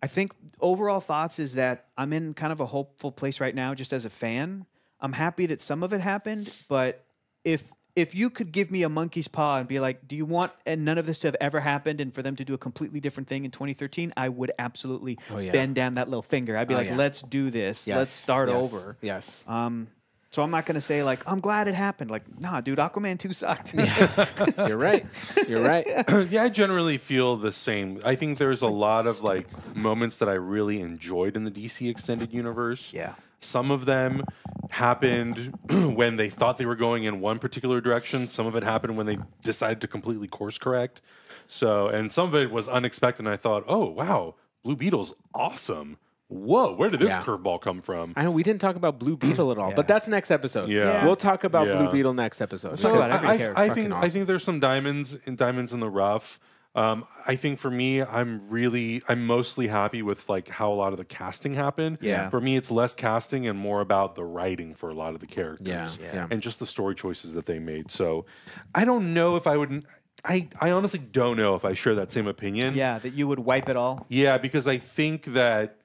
I think overall thoughts is that I'm in kind of a hopeful place right now, just as a fan. I'm happy that some of it happened, but if if you could give me a monkey's paw and be like, "Do you want and none of this to have ever happened, and for them to do a completely different thing in 2013?" I would absolutely Oh, yeah. bend down that little finger. I'd be Oh, like, yeah. "Let's do this. Yes, Let's start yes, over." Yes. Um, so I'm not gonna say like, "I'm glad it happened." Like, nah, dude, Aquaman two sucked. [LAUGHS] You're right. You're right. [LAUGHS] [CLEARS THROAT] yeah, I generally feel the same. I think there's a lot of like moments that I really enjoyed in the DC extended universe. Yeah. Some of them happened [CLEARS THROAT] when they thought they were going in one particular direction. Some of it happened when they decided to completely course correct. So, and some of it was unexpected. And I thought, oh, wow, Blue Beetle's awesome. Whoa, where did this Yeah. curveball come from? I know we didn't talk about Blue Beetle at all, but that's next episode. Yeah. Yeah. We'll talk about Yeah. Blue Beetle next episode. So Talk I, I- I Fucking think I think there's some diamonds in diamonds in the rough. Um, I think for me, I'm really I'm mostly happy with like how a lot of the casting happened. Yeah. For me, it's less casting and more about the writing for a lot of the characters. Yeah, yeah. And just the story choices that they made. So I don't know if I would. I I honestly don't know if I share that same opinion. yeah, that you would wipe it all. Yeah, because I think that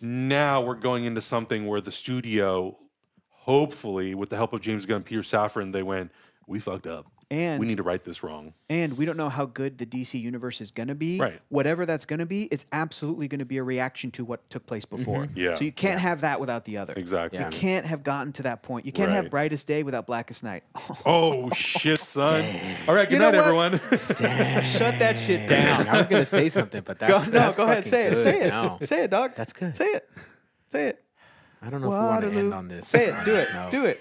now we're going into something where the studio, hopefully, with the help of James Gunn, Peter Safran, they went, we fucked up. And we need to write this wrong. and we don't know how good the DC universe is going to be. Right. Whatever that's going to be, it's absolutely going to be a reaction to what took place mm-hmm. before. Yeah. So you can't have that without the other. Exactly. Yeah. You can't have gotten to that point. You can't have brightest day without blackest night. [LAUGHS] Oh shit, son! All right, good You know night, what? everyone. Shut that shit Damn, down. I was gonna say something, but [LAUGHS] Go, that's no, that's go ahead. fucking Say it. Say it. No. Say it, dog. That's good. Say it. Say it. I don't know if we want to end on this. Say it. Do it. [LAUGHS] No. Do it.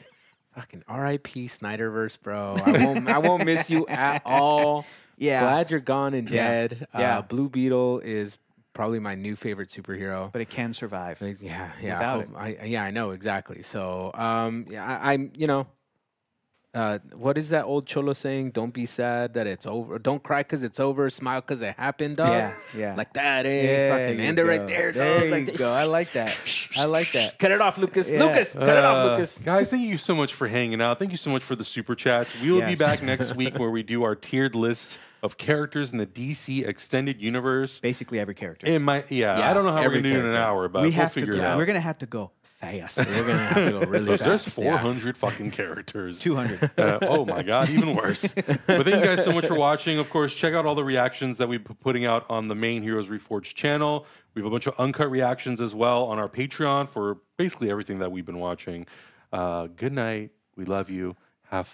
Fucking R.I.P. Snyderverse, bro. I won't. I won't miss you at all. [LAUGHS] Yeah. Glad you're gone and Yeah. dead. Yeah. Uh, Blue Beetle is probably my new favorite superhero. But it can survive. Like, yeah, yeah, Without I hope- I, yeah, I know exactly. So, um, yeah, I, I'm, you know, Uh, what is that old cholo saying? Don't be sad that it's over. Don't cry because it's over. Smile because it happened, dog. Yeah, yeah. Like that, eh? Fucking end it right go. there, dog. There like you go. I like that. [LAUGHS] I like that. Cut it off, Lucas. Yeah. Lucas, cut it off, Uh, Lucas. Guys, thank you so much for hanging out. Thank you so much for the super chats. We will Yes. be back next week where we do our tiered list of characters in the DC extended universe. Basically every character. It might, yeah, Yeah, I don't know how we're gonna do it in an hour, but we we'll have to. figure Go, it out. we're gonna have to go fast. We're gonna have to go [LAUGHS] really Because there's fast. 400 fucking characters. [LAUGHS] 200. Uh, oh my god, even worse. but thank you guys so much for watching. Of course, check out all the reactions that we've been putting out on the main Heroes Reforged channel. We have a bunch of uncut reactions as well on our Patreon for basically everything that we've been watching. Uh, good night. We love you. Have fun.